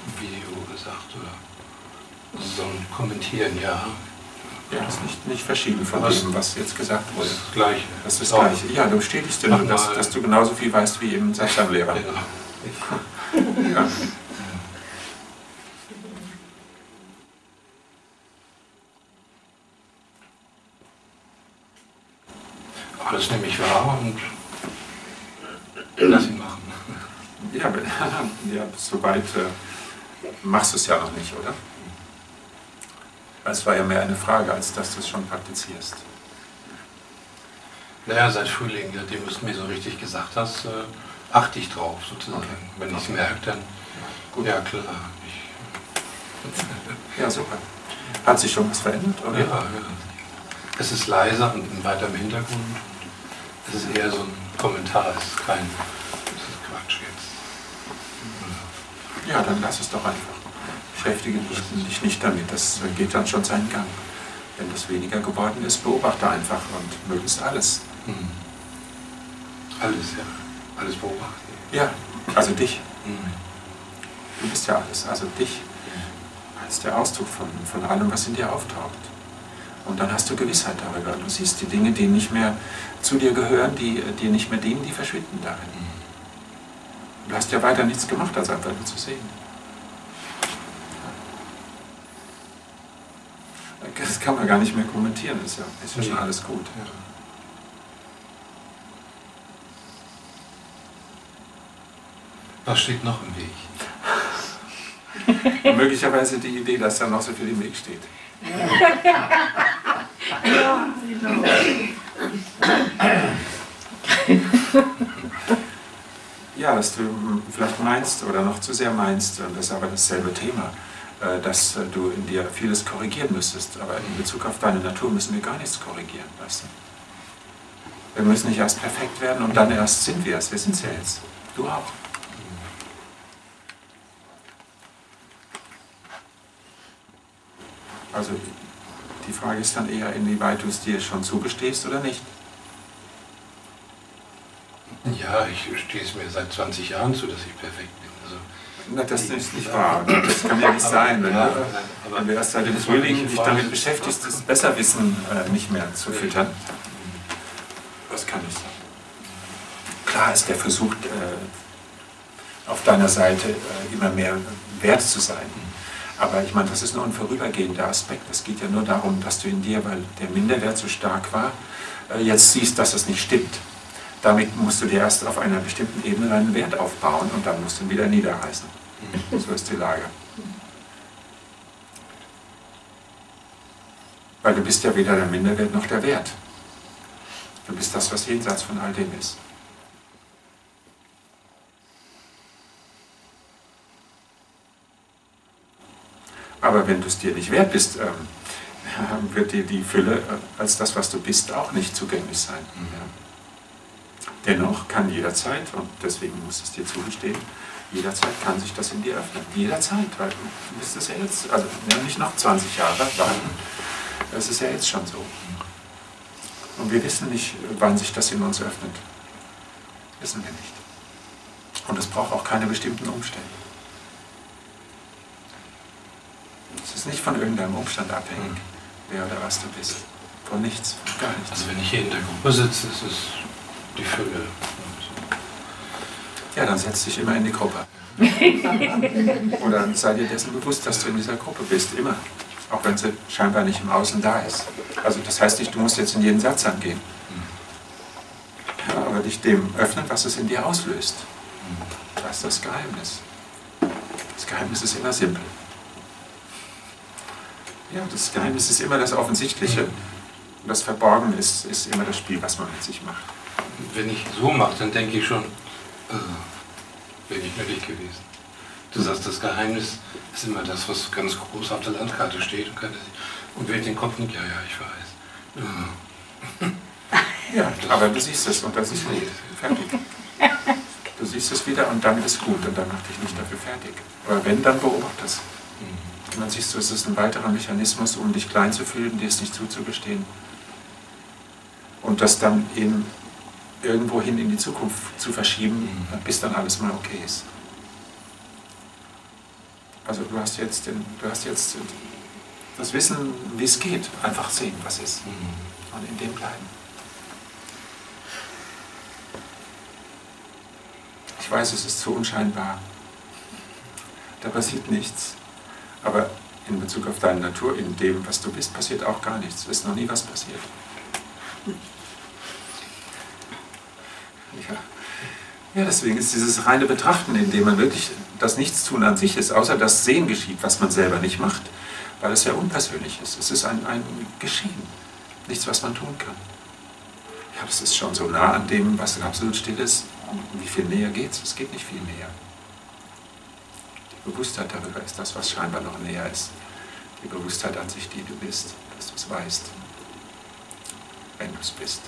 im Video gesagt. Oder so ein Kommentieren, ja. Ja, das ist nicht, nicht verschieden von Was- dem, was jetzt gesagt Das wurde. ist das Gleiche. Das ist das. Gleiche. Ja, du bestätigst dir nur, dass, dass du genauso viel weißt wie eben Sachsanlehrer. Ja. Ja. Aber das nehme ich wahr und lass ihn machen. Ja, aber- ja soweit äh, machst du es ja noch nicht, oder? Es war ja mehr eine Frage, als dass du es schon praktizierst. Naja, seit Frühling, seitdem du es mir so richtig gesagt hast, äh, achte ich drauf sozusagen. Okay. Wenn ich es merke, dann, Gut. ja klar. Ich, Ja, super. Hat sich schon was verändert, oder? ja, ja. Es ist leiser und weiter im Hintergrund. Es ist eher so ein Kommentar, es ist kein, das ist Quatsch jetzt. Ja, dann lass es doch einfach. Beschäftige dich, nicht damit. Das geht dann schon seinen Gang. Wenn das weniger geworden ist, beobachte einfach und möglichst alles. Hm. Alles, ja. Alles beobachten. Ja, also dich. Hm. Du bist ja alles. Also dich als der Ausdruck von, von allem, was in dir auftaucht. Und dann hast du Gewissheit darüber. Du siehst die Dinge, die nicht mehr zu dir gehören, die dir nicht mehr dienen, die verschwinden darin. Du hast ja weiter nichts gemacht, als einfach nur zu sehen. Das kann man gar nicht mehr kommentieren, ist ja, ist ja schon alles gut. Ja. Was steht noch im Weg? Möglicherweise die Idee, dass da noch so viel im Weg steht. Ja, dass du hm, vielleicht meinst oder noch zu sehr meinst, und das ist aber dasselbe Thema, äh, dass du in dir vieles korrigieren müsstest. Aber in Bezug auf deine Natur müssen wir gar nichts korrigieren, du? Wir müssen nicht erst perfekt werden und dann erst sind wir es. Wir sind es ja jetzt. Du auch. Also die Frage ist dann eher, inwieweit du es dir schon zugestehst oder nicht. Ja, ich stehe es mir seit 20 Jahren zu, dass ich perfekt bin. Also, Na, das ist nicht wahr. Das kann ja nicht sein. Wenn, Ja, du, aber- wenn du erst seit dem Frühling dich damit beschäftigst, das Besserwissen äh, nicht mehr zu füttern. Das kann nicht sein. Klar ist der Versuch, äh, auf deiner Seite äh, immer mehr wert zu sein. Aber ich meine, das ist nur ein vorübergehender Aspekt. Es geht ja nur darum, dass du in dir, weil der Minderwert so stark war, äh, jetzt siehst, dass es nicht stimmt. Damit musst du dir erst auf einer bestimmten Ebene deinen Wert aufbauen und dann musst du ihn wieder niederreißen. So ist die Lage. Weil du bist ja weder der Minderwert noch der Wert. Du bist das, was jenseits von all dem ist. Aber wenn du es dir nicht wert bist, ähm, wird dir die Fülle äh, als das, was du bist, auch nicht zugänglich sein. Ja. Dennoch kann jederzeit, und deswegen muss es dir zugestehen, jederzeit kann sich das in dir öffnen. Jederzeit, weil du bist es ja jetzt, also nicht noch 20 Jahre warten. Das ist ja jetzt schon so. Und wir wissen nicht, wann sich das in uns öffnet. Wissen wir nicht. Und es braucht auch keine bestimmten Umstände. Es ist nicht von irgendeinem Umstand abhängig, wer oder was du bist. Von nichts, von gar nichts. Also wenn ich hier in der Gruppe sitze, ist es die Fülle. Ja, dann setz dich immer in die Gruppe. Oder sei dir dessen bewusst, dass du in dieser Gruppe bist, immer. Auch wenn sie scheinbar nicht im Außen da ist. Also das heißt nicht, du musst jetzt in jeden Satz angehen. Ja, aber dich dem öffnen, was es in dir auslöst. Das ist das Geheimnis. Das Geheimnis ist immer simpel. Ja, das Geheimnis ist immer das Offensichtliche. Und das Verborgene ist, ist immer das Spiel, was man mit sich macht. Wenn ich so mache, dann denke ich schon, äh, bin ich nötig gewesen. Du sagst, das Geheimnis ist immer das, was ganz groß auf der Landkarte steht. Und, kann und wer den Kopf nickt, ja, ja, ich weiß. Äh, Ja, aber du siehst es und das ist gut. Fertig. Du siehst es wieder und dann ist gut und dann mach dich nicht dafür fertig. Aber wenn, dann beobachte es. Und dann siehst du, es ist ein weiterer Mechanismus, um dich klein zu fühlen, dir es nicht zuzugestehen. Und das dann eben irgendwo hin in die Zukunft zu verschieben, bis dann alles mal okay ist. Also du hast jetzt, den, du hast jetzt das Wissen, wie es geht. Einfach sehen, was ist. Und in dem bleiben. Ich weiß, es ist zu unscheinbar. Da passiert nichts. Aber in Bezug auf deine Natur, in dem, was du bist, passiert auch gar nichts. Es ist noch nie was passiert. Ja. ja, deswegen ist dieses reine Betrachten, in dem man wirklich das Nichtstun an sich ist, außer das Sehen geschieht, was man selber nicht macht, weil es ja unpersönlich ist. Es ist ein, ein Geschehen, nichts, was man tun kann. Ja, das ist schon so nah an dem, was absolut still ist. Wie viel näher geht's? Es geht nicht viel näher. Die Bewusstheit darüber ist das, was scheinbar noch näher ist. Die Bewusstheit an sich, die du bist, dass du es weißt, wenn du es bist.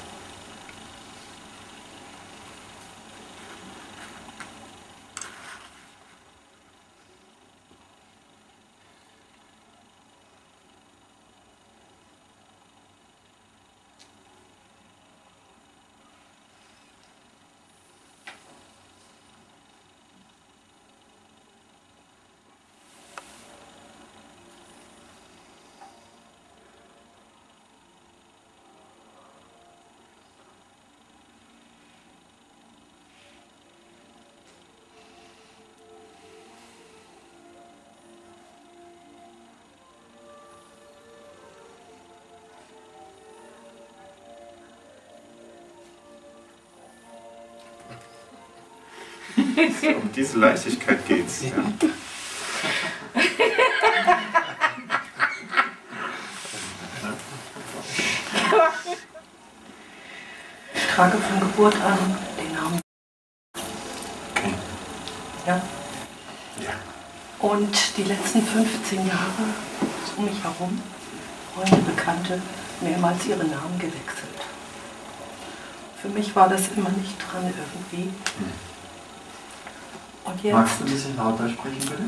So, um diese Leichtigkeit geht's. Ja. Ich trage von Geburt an den Namen. Okay. Ja. Ja. Und die letzten 15 Jahre um mich herum, Freunde, Bekannte, mehrmals ihre Namen gewechselt. Für mich war das immer nicht dran irgendwie. Und jetzt, Magst du ein bisschen lauter sprechen, bitte?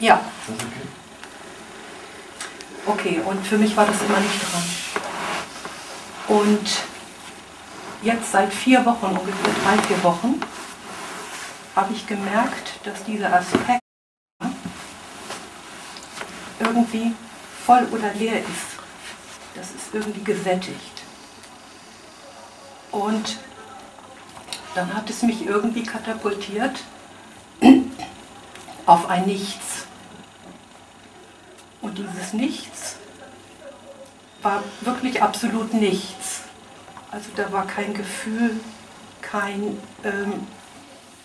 ja, Ist das okay? okay, und für mich war das immer nicht dran. Und jetzt seit vier Wochen, ungefähr drei, vier Wochen, habe ich gemerkt, dass dieser Aspekt irgendwie voll oder leer ist. Das ist irgendwie gesättigt. Und dann hat es mich irgendwie katapultiert auf ein Nichts. Und dieses Nichts war wirklich absolut nichts. Also da war kein Gefühl, kein, ähm,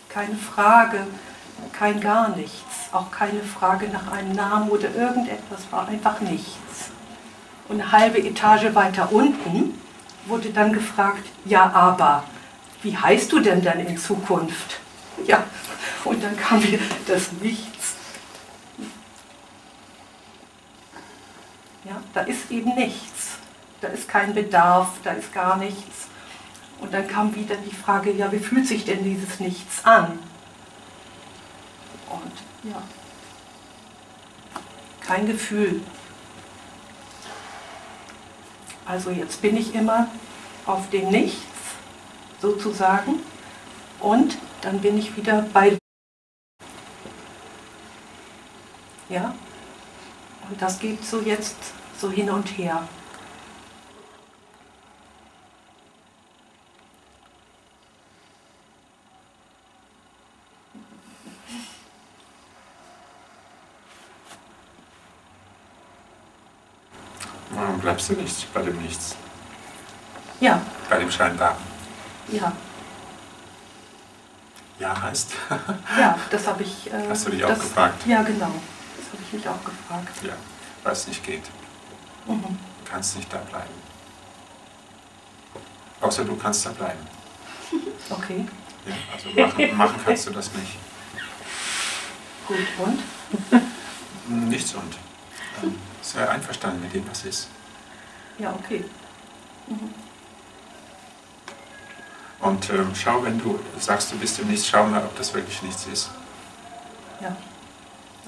keine Frage, kein gar nichts. Auch keine Frage nach einem Namen oder irgendetwas, war einfach nichts. Und eine halbe Etage weiter unten wurde dann gefragt, ja aber, wie heißt du denn dann in Zukunft? Ja, und dann kam wieder das Nichts. Ja, da ist eben nichts. Da ist kein Bedarf, da ist gar nichts. Und dann kam wieder die Frage, ja, wie fühlt sich denn dieses Nichts an? Und ja, kein Gefühl. Also jetzt bin ich immer auf dem Nichts, sozusagen, und dann bin ich wieder bei. Ja, und das geht so jetzt so hin und her. Warum bleibst du nicht bei dem Nichts, Ja, bei dem Scheinbaren? Ja, Ja heißt? Ja, das habe ich. Äh, Hast du dich auch das, gefragt? Ja, genau. Das habe ich mich auch gefragt. ja, weil es nicht geht. Mhm. Du kannst nicht da bleiben. Außer du kannst da bleiben. Okay, Ja, also machen, machen kannst du das nicht. gut. Und? Nichts und. Ähm, sei einverstanden mit dem, was ist. Ja, okay. Und ähm, schau, wenn du sagst, du bist im Nichts, schau mal, ob das wirklich nichts ist. Ja.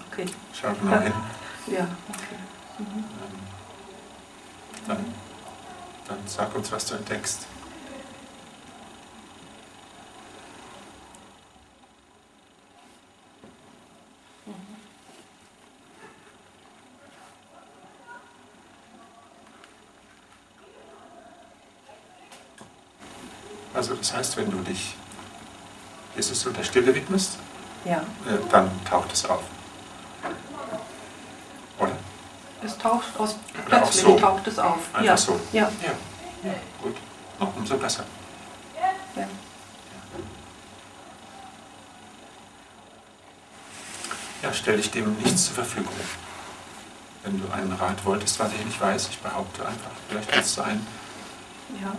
Okay. Schau genau hin. Ja, okay. Ähm, dann, dann sag uns, was du entdeckst. Also das heißt, wenn du dich, es so, der Stille widmest, Ja. äh, dann taucht es auf. Oder? Es taucht aus. Oder Plötzlich so. taucht es auf. Einfach ja. so. Ja. Ja, gut. Noch umso besser. ja. Ja, stell dich dem nichts zur Verfügung. Wenn du einen Rat wolltest, was ich nicht weiß, ich behaupte einfach, vielleicht willst du einen, ja.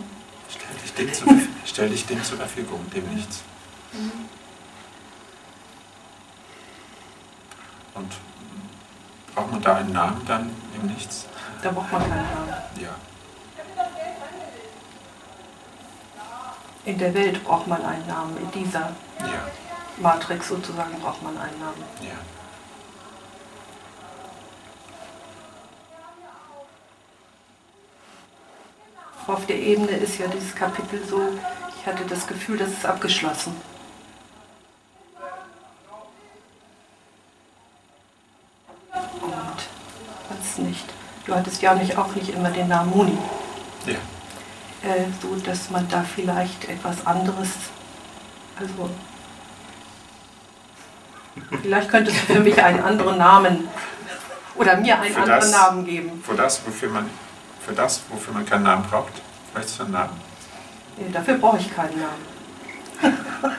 Stell dich dem zur, Verf- stell dich dem zur Verfügung, dem nichts. Und braucht man da einen Namen dann im Nichts? Da braucht man keinen Namen. Ja. In der Welt braucht man einen Namen. In dieser Ja, Matrix sozusagen braucht man einen Namen. ja. Auf der Ebene ist ja dieses Kapitel so, ich hatte das Gefühl, das ist abgeschlossen. Und weiß nicht. Du hattest ja nicht, auch nicht immer den Namen Moni. Ja, Äh, so dass man da vielleicht etwas anderes, also vielleicht könntest du für mich einen anderen Namen oder mir einen Für anderen das- Namen geben. für das, wofür man, für das, wofür man keinen Namen braucht. Möchtest du einen Namen? Nee, dafür brauche ich keinen Namen.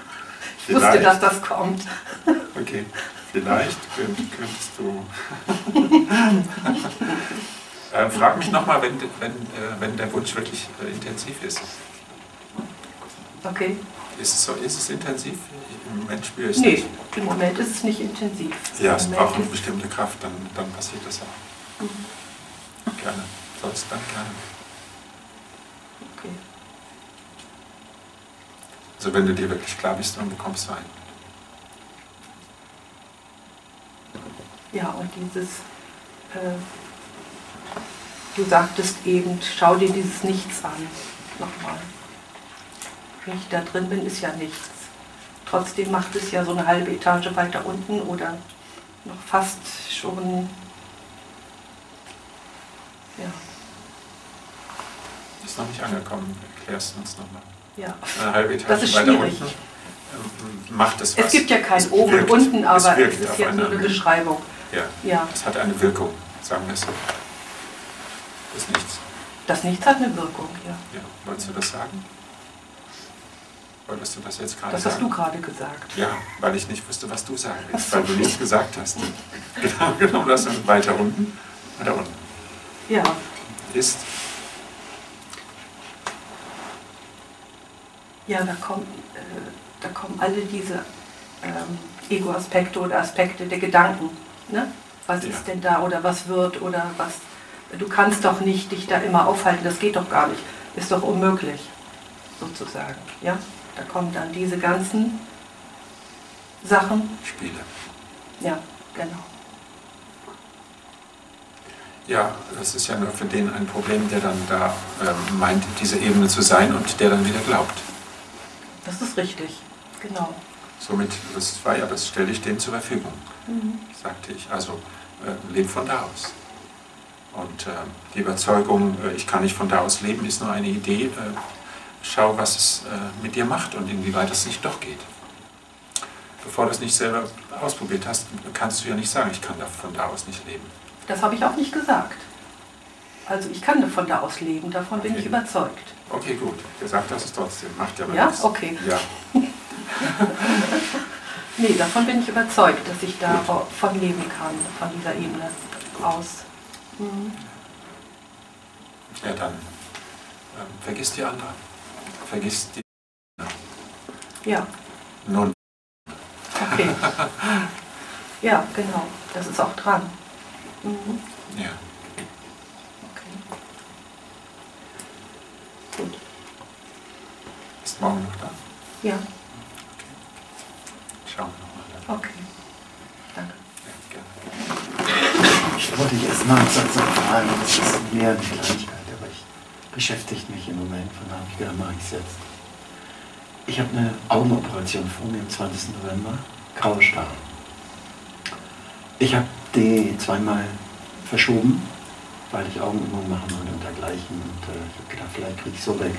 Ich wusste, Vielleicht. dass das kommt. Okay, vielleicht könnt, könntest du. äh, frag mich nochmal, wenn, wenn, äh, wenn der Wunsch wirklich äh, intensiv ist. Okay. Ist es so? Ist es intensiv? Im Moment spüre ich es Nee, nicht. im Moment ist es nicht intensiv. Ja, Im es Moment braucht eine bestimmte Kraft, dann, dann passiert das auch. Gerne. Sonst dann gerne. Okay. Also wenn du dir wirklich klar bist, dann bekommst du einen. Ja, und dieses, äh, du sagtest eben, schau dir dieses Nichts an. Nochmal. Wenn ich da drin bin, ist ja nichts. Trotzdem macht es ja so eine halbe Etage weiter unten oder noch fast schon. Ja, Ist noch nicht angekommen. Erklärst du uns nochmal. ja. Eine halbe Etage Das ist weiter schwierig. unten. Macht es was. Es gibt ja kein Es Oben wirkt- und Unten, aber es, wirkt ist jetzt nur eine Beschreibung. Ja, Ja, es hat eine Wirkung, sagen wir es so. Ist nichts. das Nichts hat eine Wirkung, ja. Ja. Wolltest du das sagen? Wolltest du das jetzt gerade Das sagen? hast du gerade gesagt. Ja, weil ich nicht wusste, was du sagen willst, so. weil du nichts gesagt hast. Genau, genau das und weiter unten. Weiter unten. Ja, Ist. Ja, da kommen, äh, da kommen alle diese ähm, Ego-Aspekte oder Aspekte der Gedanken. Ne? Was Ja. ist denn da oder was wird oder was. Du kannst doch nicht dich da immer aufhalten, das geht doch gar nicht. Ist doch unmöglich, sozusagen. Ja? Da kommen dann diese ganzen Sachen. Spiele. Ja, genau. Ja, das ist ja nur für den ein Problem, der dann da ähm, meint, diese Ebene zu sein und der dann wieder glaubt. Das ist richtig. Genau. Somit, das war ja, das stelle ich denen zur Verfügung, sagte ich. Also, äh, leb von da aus. Und äh, die Überzeugung, äh, ich kann nicht von da aus leben, ist nur eine Idee. Äh, schau, was es äh, mit dir macht und inwieweit es nicht doch geht. Bevor du es nicht selber ausprobiert hast, kannst du ja nicht sagen, ich kann von da aus nicht leben. Das habe ich auch nicht gesagt. Also ich kann von da aus leben, davon bin ich Okay. überzeugt. Okay, gut. Gesagt hast es trotzdem. Macht ja aber Ja? nichts. Okay. Ja. Nee, davon bin ich überzeugt, dass ich davon leben kann, von dieser Ebene aus. Mhm. Ja, dann ähm, vergiss die anderen. Vergiss die. Ja, Nun, okay. Ja, genau. Das ist auch dran. Mhm. ja. Gut. Ist morgen noch da? Ja, Schauen wir nochmal. okay. Danke. Ich wollte dich erst mal einen Satz fragen, das ist mehr eine Kleinigkeit, aber ich beschäftigt mich im Moment, von daher habe ich gedacht, mache ich es jetzt. Ich habe eine Augenoperation vor mir am 20. November, graue Star. Ich habe die zweimal verschoben, weil ich Augenübungen machen wollte und dergleichen. Und äh, ich habe gedacht, vielleicht kriege ich so weg.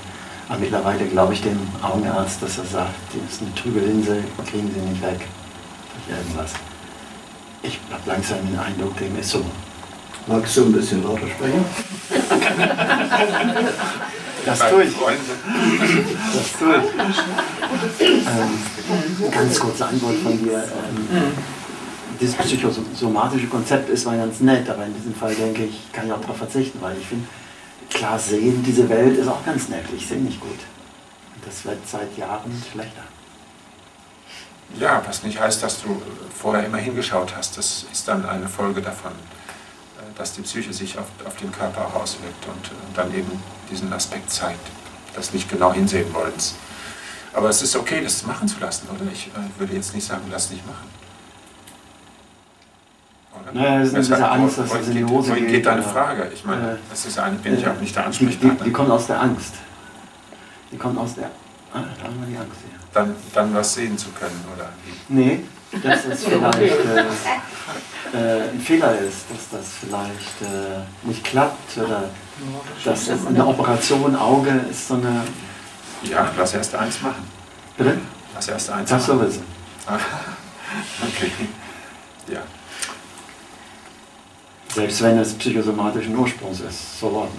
Aber mittlerweile glaube ich dem Augenarzt, dass er sagt, das ist eine trübe Linse, kriegen Sie nicht weg. Durch irgendwas. Ich habe langsam den Eindruck, dem ist so. Magst du ein bisschen lauter sprechen? Das tue ich. Das tue ich. Ähm, ganz kurze Antwort von dir. Ähm, dieses psychosomatische Konzept ist mal ganz nett, aber in diesem Fall denke ich, kann ich auch darauf verzichten, weil ich finde, klar sehen, diese Welt ist auch ganz nett. Ich sehe nicht gut. Und das wird seit Jahren schlechter. Ja, was nicht heißt, dass du vorher immer hingeschaut hast. Das ist dann eine Folge davon, äh, dass die Psyche sich auf, auf den Körper auch auswirkt und äh, dann eben diesen Aspekt zeigt, das nicht genau hinsehen wollens. Aber es ist okay, das machen zu lassen, oder? Ich äh, würde jetzt nicht sagen, lass nicht machen. Oder? Naja, das ist diese Weshalb- Angst, dass es in die Hose wohin geht, geht deine Frage? Ich meine, Äh, das ist eine, bin ich auch nicht der Die, die, Ansprechpartner. die kommt aus der Angst. Die kommt aus der. Ah, da haben wir die Angst hier. Dann, dann was sehen zu können, oder wie? Nee, dass das vielleicht äh, äh, ein Fehler ist, dass das vielleicht äh, nicht klappt oder dass es eine Operation Auge ist so eine. Ja, lass erst eins machen. Bitte? Lass erst eins Das machen. sowieso. Okay. Ja. Selbst wenn es psychosomatischen Ursprungs ist, so what.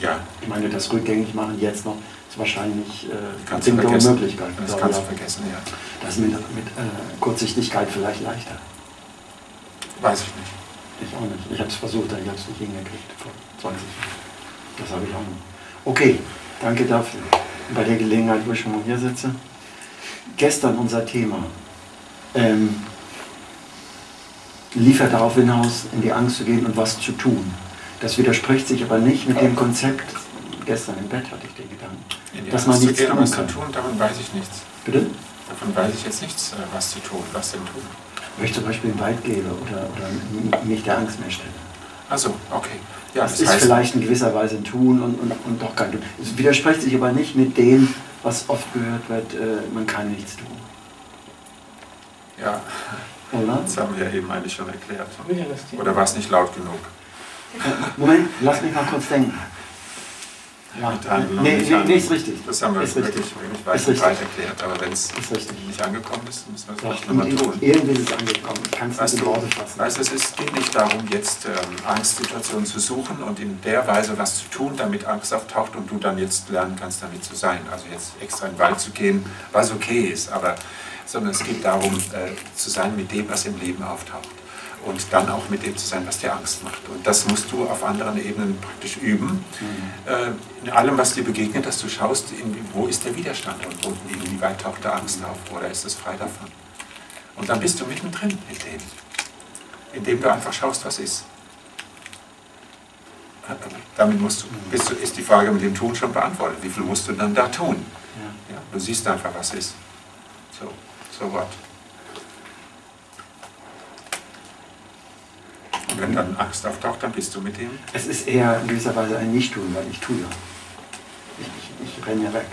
Ja, Ich meine, das rückgängig machen jetzt noch ist wahrscheinlich äh, vergessen. Unmöglichkeit. Das kannst du vergessen, ja. Das ist mit, mit äh, Kurzsichtigkeit vielleicht leichter. Weiß ich nicht. Ich auch nicht. Ich habe es versucht, aber ich habe es nicht hingekriegt vor 20 Jahren. Das habe ich auch noch. Okay, danke dafür. Bei der Gelegenheit, wo ich schon mal hier sitze. Gestern unser Thema ähm, liefert darauf hinaus, in die Angst zu gehen und was zu tun. Das widerspricht sich aber nicht mit dem Konzept, gestern im Bett hatte ich den Gedanken, die dass Angst man zu nichts gehen und tun was zu kann. tun, davon weiß ich nichts. Bitte? Davon weiß ich jetzt nichts, äh, was zu tun. Was denn tun? Wenn ich zum Beispiel in den Wald gehe oder, oder mich der Angst mehr stelle. Also, okay. Ja, das das, ist vielleicht in gewisser Weise ein Tun und, und, und doch kein Tun. Es widerspricht sich aber nicht mit dem, was oft gehört wird, äh, man kann nichts tun. ja? Das haben wir ja eben eigentlich schon erklärt. Oder war es nicht laut genug? Moment, lass mich mal kurz denken. Ja, nee, nicht nee, nee, ist richtig. Das haben wir ist wirklich, richtig. wirklich Ist weit richtig. breit erklärt. Aber wenn es Ist nicht angekommen ist, müssen wir es vielleicht nochmal tun. irgendwie ist es angekommen. Ich kann es nicht in du, Worte fassen. weißt, du, es ist, geht nicht darum, jetzt ähm, Angstsituationen zu suchen und in der Weise was zu tun, damit Angst auftaucht und du dann jetzt lernen kannst, damit zu sein. Also jetzt extra in den Wald zu gehen, was okay ist, aber sondern es geht darum, äh, zu sein mit dem, was im Leben auftaucht. Und dann auch mit dem zu sein, was dir Angst macht. Und das musst du auf anderen Ebenen praktisch üben. Äh, in allem, was dir begegnet, dass du schaust, in, wo ist der Widerstand und wo, inwieweit taucht da Angst auf oder ist es frei davon. Und dann bist du mittendrin in dem indem du einfach schaust, was ist. Damit musst du, bist du, ist die Frage mit dem Tun schon beantwortet. Wie viel musst du dann da tun? Ja. Ja, du siehst einfach, was ist. So, so what. Und wenn dann Angst auftaucht, dann bist du mit dem. Es ist eher in gewisser Weise ein Nicht-Tun, weil ich tue ja. Ich, ich, ich renne ja weg.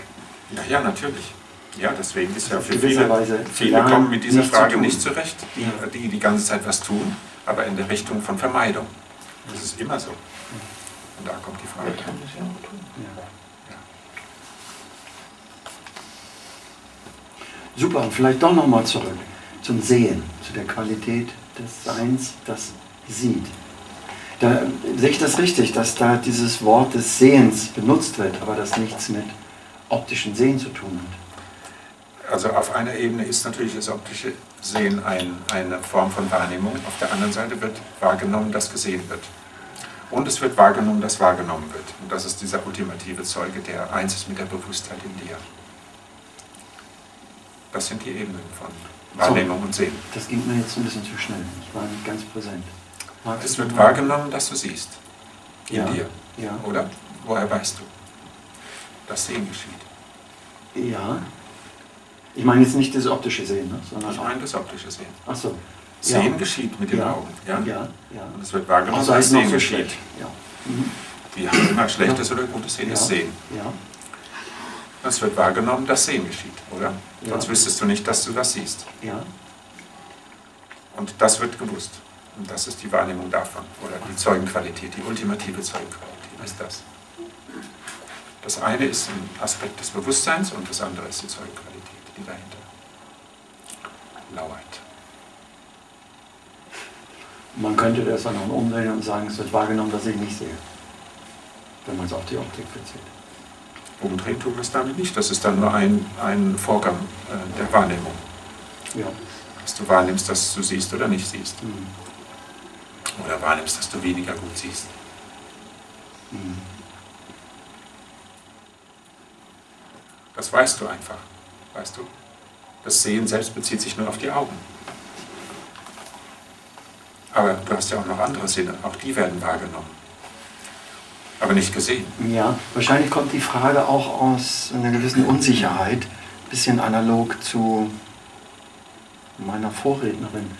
Ja, ja, natürlich. Ja, deswegen ist ja für Gewisser viele, Weise viele kommen mit dieser nicht zu Frage tun. nicht zurecht, die, Ja. die die ganze Zeit was tun, aber in der Richtung von Vermeidung. Das ist immer so. Und da kommt die Frage. Ja. Super, und vielleicht doch nochmal zurück zum Sehen, zu der Qualität des Seins, das sieht. Da sehe ich das richtig, dass da dieses Wort des Sehens benutzt wird, aber das nichts mit optischen Sehen zu tun hat. also auf einer Ebene ist natürlich das optische Sehen ein, eine Form von Wahrnehmung, auf der anderen Seite wird wahrgenommen, dass gesehen wird. Und es wird wahrgenommen, dass wahrgenommen wird. Und das ist dieser ultimative Zeuge, der eins ist mit der Bewusstheit in dir. Das sind die Ebenen von Wahrnehmung und Sehen. Das ging mir jetzt ein bisschen zu schnell. Ich war nicht ganz präsent. Magst Es wird wahrgenommen, dass du siehst. In Ja, dir. ja. Oder? Woher weißt du? Das Sehen geschieht. Ja. Ich meine jetzt nicht das optische Sehen, ne? sondern Ich meine das optische Sehen. Ach so. Sehen ja. geschieht mit den ja. Augen. Ja? Ja, ja. Und es wird wahrgenommen, Außer dass Sehen so geschieht. Ja. Mhm. Wie auch immer schlechtes oder gutes Sehen ist Sehen. Ja. Es wird wahrgenommen, dass Sehen geschieht, oder? Ja. Sonst wüsstest du nicht, dass du das siehst. Ja. Und das wird gewusst. Und das ist die Wahrnehmung davon. Oder die Zeugenqualität, die ultimative Zeugenqualität ist das. Das eine ist ein Aspekt des Bewusstseins und das andere ist die Zeugenqualität, die dahinter lauert. Man könnte das dann auch umdrehen und sagen, es wird wahrgenommen, dass ich nicht sehe. Wenn man es auf die Optik bezieht. Umdrehen tun wir es damit nicht. Das ist dann nur ein, ein Vorgang äh, der Wahrnehmung. Ja. Dass du wahrnimmst, dass du siehst oder nicht siehst. Mhm. Oder wahrnimmst, dass du weniger gut siehst. Mhm. Das weißt du einfach. Weißt du? Das Sehen selbst bezieht sich nur auf die Augen. Aber du hast ja auch noch andere Sinne. Auch die werden wahrgenommen. Aber nicht gesehen. Ja, wahrscheinlich kommt die Frage auch aus einer gewissen Unsicherheit, bisschen analog zu meiner Vorrednerin.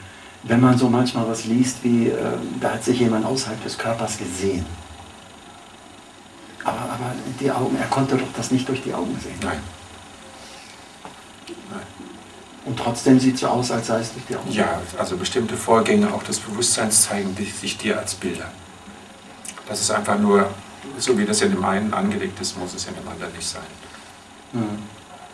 Wenn man so manchmal was liest wie, äh, da hat sich jemand außerhalb des Körpers gesehen. Aber, aber die Augen, er konnte doch das nicht durch die Augen sehen. Nein. Nein. Und trotzdem sieht es so aus, als sei es durch die Augen. Ja, also bestimmte Vorgänge auch des Bewusstseins zeigen sich dir als Bilder. Das ist einfach nur, so wie das in dem einen angelegt ist, muss es in dem anderen nicht sein. Mhm.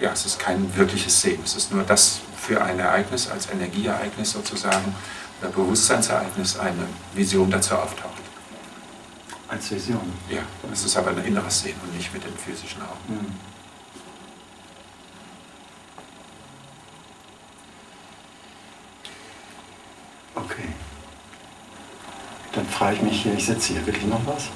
Ja, es ist kein wirkliches Sehen. Es ist nur das für ein Ereignis, als Energieereignis sozusagen, oder Bewusstseinsereignis, eine Vision dazu auftaucht. Als Vision. Ja, es ist aber ein inneres Sehen und nicht mit den physischen Augen. Mhm. Okay. Dann frage ich mich hier, ich sitze hier, will ich noch was?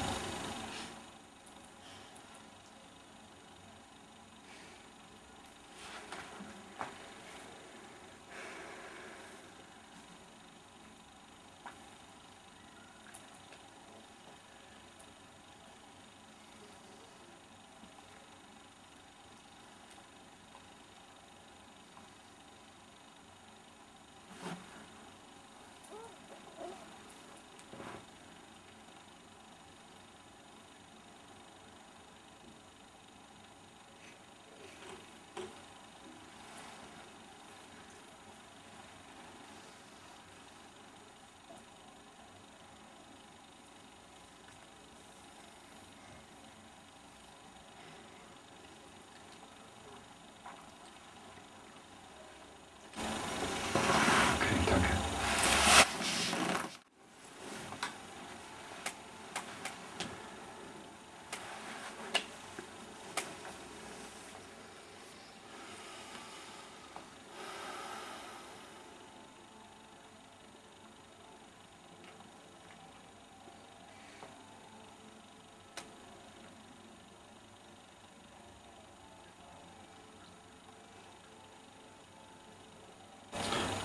Okay, danke.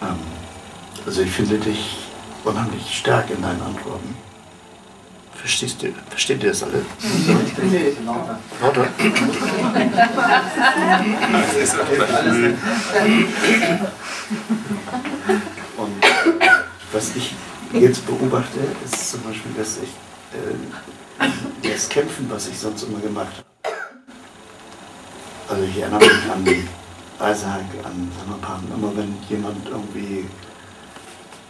Ähm, Also ich finde dich unheimlich stark in deinen Antworten. Verstehst du, versteht ihr das alle? Lauter? Das ist alles Und was ich jetzt beobachte, ist zum Beispiel, dass ich äh, das Kämpfen, was ich sonst immer gemacht habe. Also ich erinnere mich an Isaac, an Samapan, immer wenn jemand irgendwie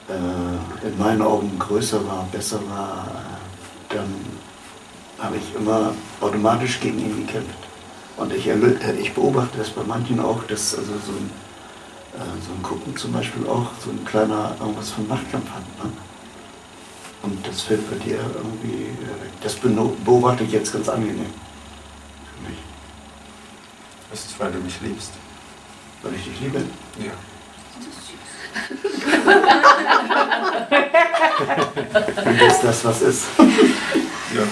äh, in meinen Augen größer war, besser war, dann habe ich immer automatisch gegen ihn gekämpft. Und ich, äh, ich beobachte das bei manchen auch, dass also so ein äh, so ein Gucken zum Beispiel auch so ein kleiner irgendwas von Machtkampf hat. Ne? Und das fällt bei dir irgendwie, äh, das beobachte ich jetzt ganz angenehm für mich. Das ist, weil du mich liebst. weil ich dich liebe. Ja. Und ist das, was ist. ja.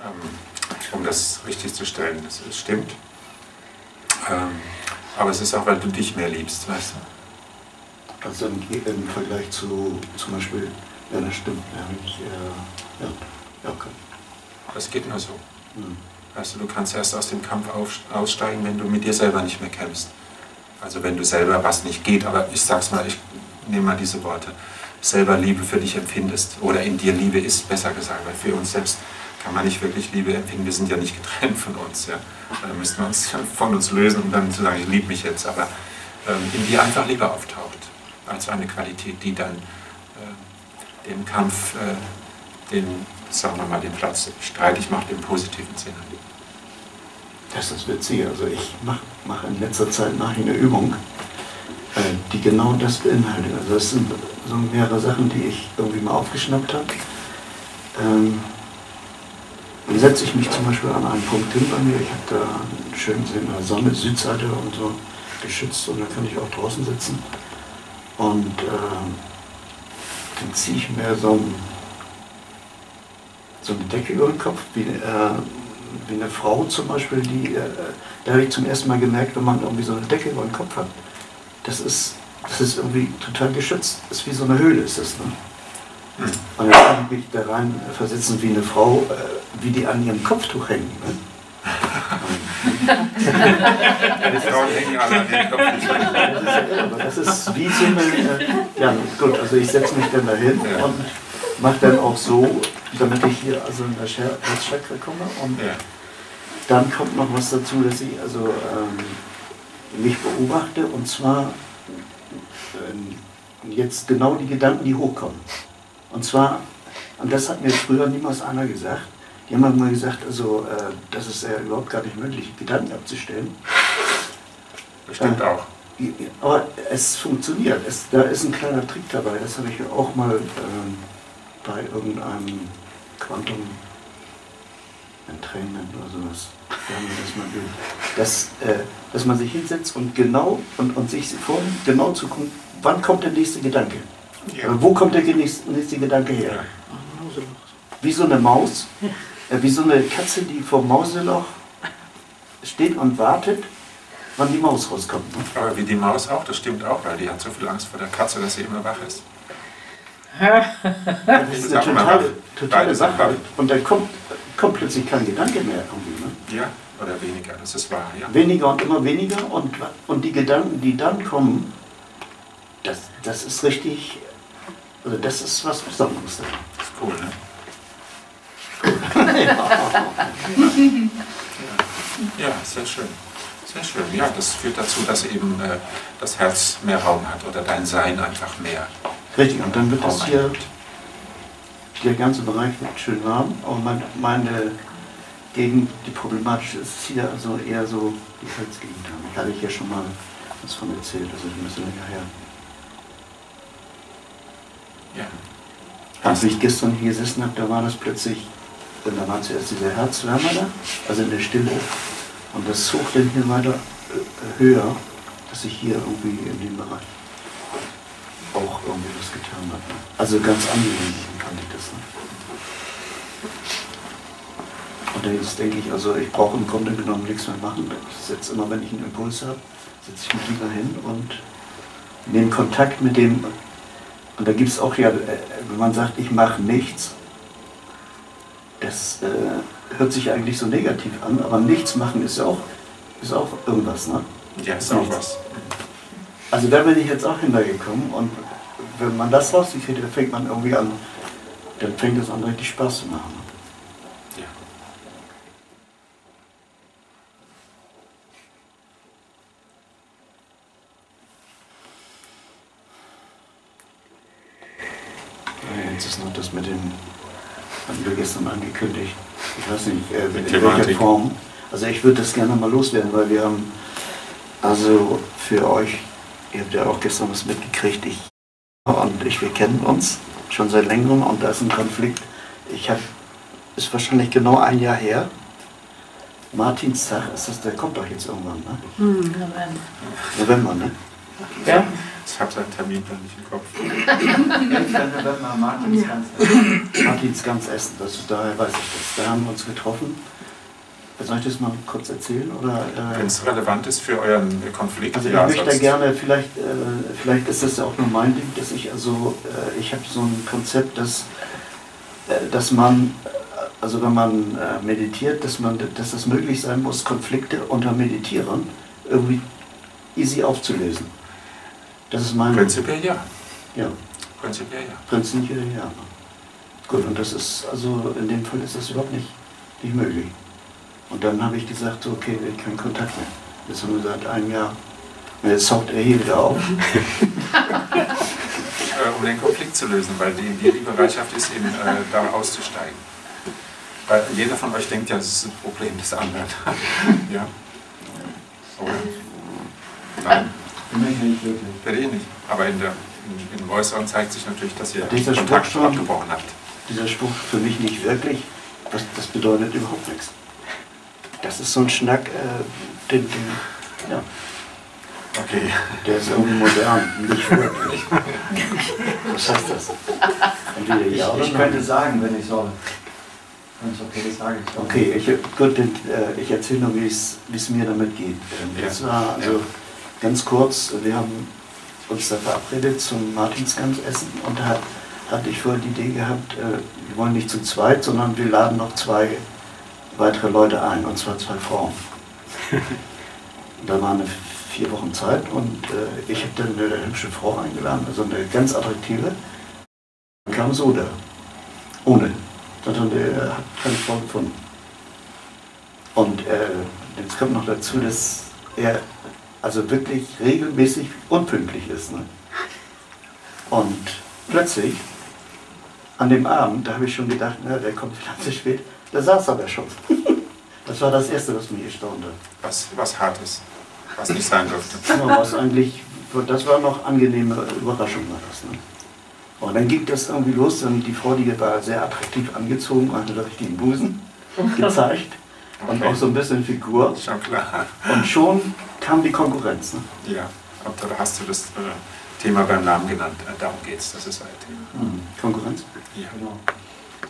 Ähm, um das richtig zu stellen, das, stimmt. Ähm, aber es ist auch, weil du dich mehr liebst, weißt du? Also im, im Vergleich zu zum Beispiel, ja, das stimmt, ja, ich, äh, ja, okay. Das geht nur so. Hm. Weißt du, kannst erst aus dem Kampf aussteigen, wenn du mit dir selber nicht mehr kämpfst. Also wenn du selber was nicht geht, aber ich sag's mal, ich nehme mal diese Worte, selber Liebe für dich empfindest oder in dir Liebe ist, besser gesagt, weil für uns selbst kann man nicht wirklich Liebe empfinden, wir sind ja nicht getrennt von uns. Ja. Da müssten wir uns von uns lösen, um dann zu sagen, ich liebe mich jetzt, aber ähm, in dir einfach Liebe auftaucht, als eine Qualität, die dann äh, den Kampf, äh, den, sagen wir mal, den Platz streitig macht im positiven Sinne. Das ist witzig. Also ich mache mach in letzter Zeit nach eine Übung, äh, die genau das beinhaltet. Also das sind so mehrere Sachen, die ich irgendwie mal aufgeschnappt habe. Ähm, dann setze ich mich zum Beispiel an einen Punkt hin bei mir. Ich habe da einen schönen See in der Sonne, Südseite und so geschützt und da kann ich auch draußen sitzen. Und äh, dann ziehe ich mir so, ein, so eine Decke über den Kopf, wie, äh, wie eine Frau zum Beispiel, die, äh, da habe ich zum ersten Mal gemerkt, wenn man irgendwie so eine Decke über den Kopf hat, das ist, das ist irgendwie total geschützt. Das ist wie so eine Höhle, ist das. Ne? Und dann kann ich mich da rein versetzen wie eine Frau, äh, wie die an ihrem Kopftuch hängen. Ne? Die Frauen hängen alle an den Kopf. Das ist, ja irre, aber das ist wie so eine. Äh, ja, gut, also ich setze mich dann dahin und mache dann auch so, damit ich hier also in das Scher- Herzchakra komme. Und Ja. dann kommt noch was dazu, dass ich also ähm, mich beobachte und zwar ähm, jetzt genau die Gedanken, die hochkommen. Und zwar, und das hat mir früher niemals einer gesagt, die haben immer gesagt, also äh, das ist ja überhaupt gar nicht möglich, Gedanken abzustellen. Das stimmt auch. Aber es funktioniert. Es, da ist ein kleiner Trick dabei. Das habe ich auch mal ähm, bei irgendeinem Quantum Entrainment oder sowas. Da haben wir das mal gehört. Dass, äh, dass man sich hinsetzt und genau und, und sich vor genau zu gucken, wann kommt der nächste Gedanke? Ja. Äh, Wo kommt der nächste, nächste Gedanke her? Wie so eine Maus, äh, wie so eine Katze, die vor dem Mauseloch steht und wartet, wann die Maus rauskommt. Ne? Aber wie die Maus auch, das stimmt auch, weil die hat so viel Angst vor der Katze, dass sie immer wach ist. Das ist eine totale, totale Sache. Und dann kommt, kommt plötzlich kein Gedanke mehr irgendwie. Ne? Ja, oder weniger, das ist wahr, ja. Weniger und immer weniger. Und, und die Gedanken, die dann kommen, das, das ist richtig, also das ist was Besonderes. Das ist cool, ne? Ja, sehr schön. Sehr schön. Ja, das führt dazu, dass eben äh, das Herz mehr Raum hat oder dein Sein einfach mehr Richtig, und dann wird das hier, einnimmt. der ganze Bereich wird schön warm. Aber mein, meine Gegend, die problematisch ist, ist hier also eher so die Halsgegend. Da hatte ich ja schon mal was von erzählt, also ein bisschen länger her. Ja. Als ich gestern hier gesessen habe, da war das plötzlich, da war zuerst dieser Herzwärmer da, also in der Stille. Und das zog dann hier weiter äh, höher, dass ich hier irgendwie in dem Bereich auch irgendwie was getan habe. Also ganz angenehm fand ich das. Ne? Und jetzt denke ich, also ich brauche im Grunde genommen nichts mehr machen. Ich setze immer, wenn ich einen Impuls habe, setze ich mich lieber hin und nehme Kontakt mit dem und da gibt es auch ja, äh, wenn man sagt, ich mache nichts, das äh, hört sich eigentlich so negativ an, aber nichts machen ist ja auch, ist auch irgendwas. Ne? Ja, ist auch was. Also da bin ich jetzt auch hintergekommen und wenn man das rauskriegt, dann fängt man irgendwie an, dann fängt es an richtig Spaß zu machen. Ja. Ja, Jetzt ist noch das mit dem, hatten wir gestern angekündigt, ich weiß nicht, äh, in Thematik. welcher Form. Also ich würde das gerne mal loswerden, weil wir haben, also für euch, ihr habt ja auch gestern was mitgekriegt, ich und ich, wir kennen uns. schon seit längerem und da ist ein Konflikt. Ich habe, ist wahrscheinlich genau ein Jahr her. Martinstag ist das, der kommt doch jetzt irgendwann, ne? November, ne? Ja? Ich habe seinen Terminplan nicht im Kopf. 11. November, Martins ganz Martins ganz Essen, das ist, daher weiß ich das. Da haben wir uns getroffen. Soll ich das mal kurz erzählen? Oder, äh, Wenn es relevant ist für euren Konflikt, Also ich ja, möchte sonst- gerne, vielleicht, äh, vielleicht ist das ja auch nur mein Ding, dass ich also, äh, ich habe so ein Konzept, dass, äh, dass man, also wenn man äh, meditiert, dass man, dass es möglich sein muss, Konflikte unter Meditieren irgendwie easy aufzulösen. Das ist mein, Prinzipiell ja. ja, Prinzipiell ja. prinzipiell ja. Gut, und das ist, also in dem Fall ist das überhaupt nicht, nicht möglich. Und dann habe ich gesagt, so, okay, wir keinen Kontakt mehr. Jetzt haben wir seit einem Jahr, und jetzt taucht er hier wieder auf. Äh, um den Konflikt zu lösen, weil die, die, die Bereitschaft ist, eben äh, da auszusteigen. Weil jeder von euch denkt ja, das ist ein Problem des anderen. ja? Oder? Nein, Für mich nicht wirklich. für den nicht. Aber in der, in, im Äußeren zeigt sich natürlich, dass ihr Dieser Kontakt Spruch schon- abgebrochen habt. Dieser Spruch für mich nicht wirklich, das, das bedeutet überhaupt nichts. Das ist so ein Schnack, äh, den, den, ja, Okay. der ist irgendwie modern, nicht wirklich. Was heißt das? Entweder Ich, ja oder ich nein. könnte sagen, wenn ich soll. Wenn es okay ist, sage ich. Okay, ich, gut, äh, ich erzähle nur, wie es wie es mir damit geht. Ähm, Ja. Das war also ganz kurz, wir haben uns da verabredet zum Martinsgansessen und da hat, hatte ich vorher die Idee gehabt, äh, wir wollen nicht zu zweit, sondern wir laden noch zwei weitere Leute ein, und zwar zwei Frauen. da war eine vier Wochen Zeit und äh, ich habe dann eine hübsche Frau eingeladen, also eine ganz attraktive. Dann kam Soda. Ohne. Der hat keine Frau gefunden. Und äh, jetzt kommt noch dazu, dass er also wirklich regelmäßig unpünktlich ist. Ne? Und plötzlich, an dem Abend, da habe ich schon gedacht, na, der kommt wieder zu spät, da saß er schon. Das war das Erste, was mich erstaunt hat. Was, was Hartes, was nicht sein durfte. Ja, was eigentlich, das war noch angenehme Überraschung war das. Ne? Und dann ging das irgendwie los, und die Frau, die war sehr attraktiv angezogen, hatte da richtigen Busen gezeigt und Okay. auch so ein bisschen Figur. Schon klar. Und schon kam die Konkurrenz. Ne? Ja, und da hast du das äh, Thema beim Namen genannt. Äh, darum geht's. Das ist ein Thema. Mhm. Konkurrenz. Ja. Genau.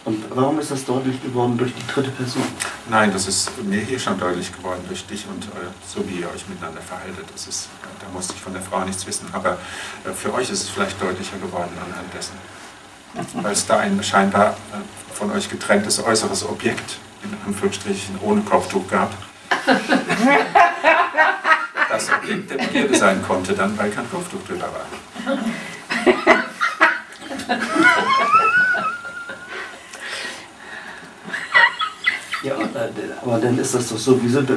Und warum ist das deutlich geworden durch die dritte Person? Nein, das ist mir hier schon deutlich geworden durch dich und äh, so wie ihr euch miteinander verhaltet. Das ist, äh, da musste ich von der Frau nichts wissen, aber äh, für euch ist es vielleicht deutlicher geworden anhand dessen. Weil es da ein scheinbar äh, von euch getrenntes äußeres Objekt, in Anführungsstrichen ohne Kopftuch gab. Das Objekt der Begierde sein konnte dann, weil kein Kopftuch drüber war. Ja, äh, aber dann ist das doch so, wir, sind, äh,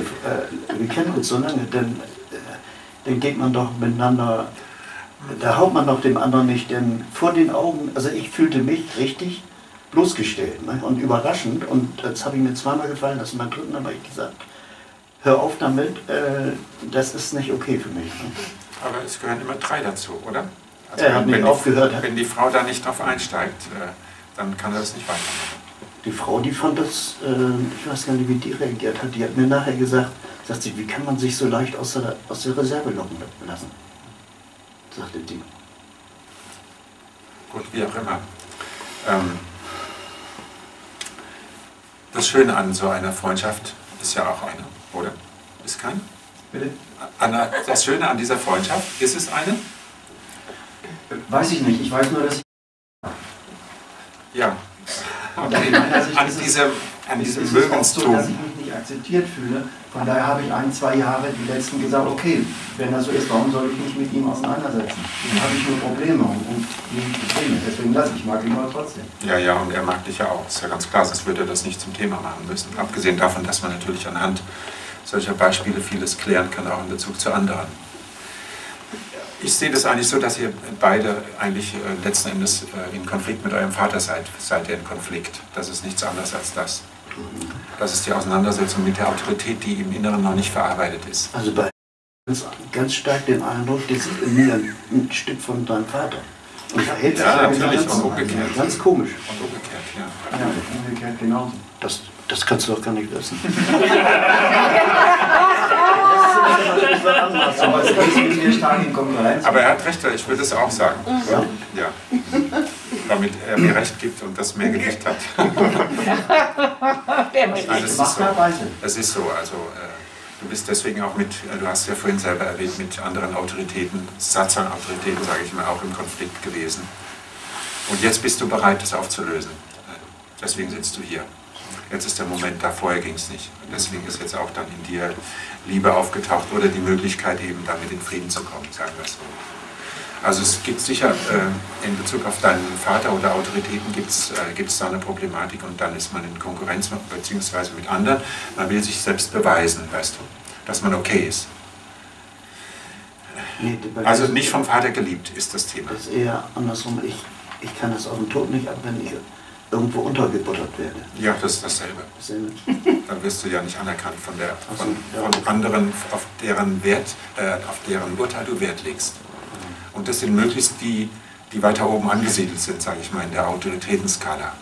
wir kennen uns so lange, dann, äh, dann geht man doch miteinander, da haut man doch dem anderen nicht, denn vor den Augen, also ich fühlte mich richtig bloßgestellt ne, und überraschend und das habe ich mir zweimal gefallen lassen, beim dritten habe ich gesagt, hör auf damit, äh, das ist nicht okay für mich. Ne. Aber es gehören immer drei dazu, oder? Er hat nicht wenn, aufgehört. Die, wenn die Frau da nicht drauf einsteigt, äh, dann kann er das nicht weitermachen. Die Frau, die fand das, äh, ich weiß gar nicht, wie die reagiert hat, die hat mir nachher gesagt, sagt sie, wie kann man sich so leicht aus der, aus der Reserve locken lassen? Sagte die. Gut, wie auch immer. Ähm, das Schöne an so einer Freundschaft ist ja auch eine, oder? Ist keine? Bitte? Anna, das Schöne an dieser Freundschaft, ist es eine? Weiß ich nicht. Ich weiß nur, dass ich. Ja. Und An es- diesem, an Es diesem auch so, dass Mögenstum. ich mich nicht akzeptiert fühle. Von daher habe ich ein, zwei Jahre die letzten gesagt, okay, wenn das so ist, warum soll ich mich mit ihm auseinandersetzen? Dann habe ich nur Probleme und, die Probleme. Deswegen lasse ich, mag ihn aber trotzdem. Ja, ja, und er mag dich ja auch. Ist ja ganz klar, sonst würde er das nicht zum Thema machen müssen. Abgesehen davon, dass man natürlich anhand solcher Beispiele vieles klären kann, auch in Bezug zu anderen. Ich sehe das eigentlich so, dass ihr beide eigentlich äh, letzten Endes äh, in Konflikt mit eurem Vater seid. Seid ihr in Konflikt. Das ist nichts anderes als das. Das ist die Auseinandersetzung mit der Autorität, die im Inneren noch nicht verarbeitet ist. Also bei ganz, ganz stark den Eindruck, das ist in mir ein, Stück von deinem Vater. Und verhält sich Ja, ganz- natürlich, ganz, und umgekehrt. Ganz komisch. Und umgekehrt, ja. Ja, umgekehrt genauso. Das, das kannst du doch gar nicht wissen. Aber es in Konkurrenz. Er hat recht, ich würde es auch sagen. Ja? Ja. Damit er mir recht gibt und das mehr Gewicht hat. Nein, es ist so. Es ist so, also äh, du bist deswegen auch mit, äh, du hast ja vorhin selber erwähnt, mit anderen Autoritäten, Satzang-Autoritäten, sage ich mal, auch im Konflikt gewesen. Und jetzt bist du bereit, das aufzulösen. Äh, Deswegen sitzt du hier. Jetzt ist der Moment da, vorher ging es nicht. Und deswegen ist jetzt auch dann in dir Liebe aufgetaucht oder die Möglichkeit eben damit in Frieden zu kommen, sagen wir es so. Also es gibt sicher äh, in Bezug auf deinen Vater oder Autoritäten gibt es äh, gibt's da eine Problematik und dann ist man in Konkurrenz beziehungsweise mit anderen. Man will sich selbst beweisen, weißt du, dass man okay ist. Nee, Also nicht vom Vater geliebt ist das Thema. ist eher andersrum. Ich, ich kann das auf den Tod nicht ab, wenn ich irgendwo untergebuttert werde. Ja, das ist dasselbe. Dasselbe. Dann wirst du ja nicht anerkannt von, der, so, von, ja. von anderen, auf deren Wert, äh, auf deren Urteil du Wert legst. Und das sind möglichst die, die weiter oben angesiedelt sind, sage ich mal, in der Autoritätenskala.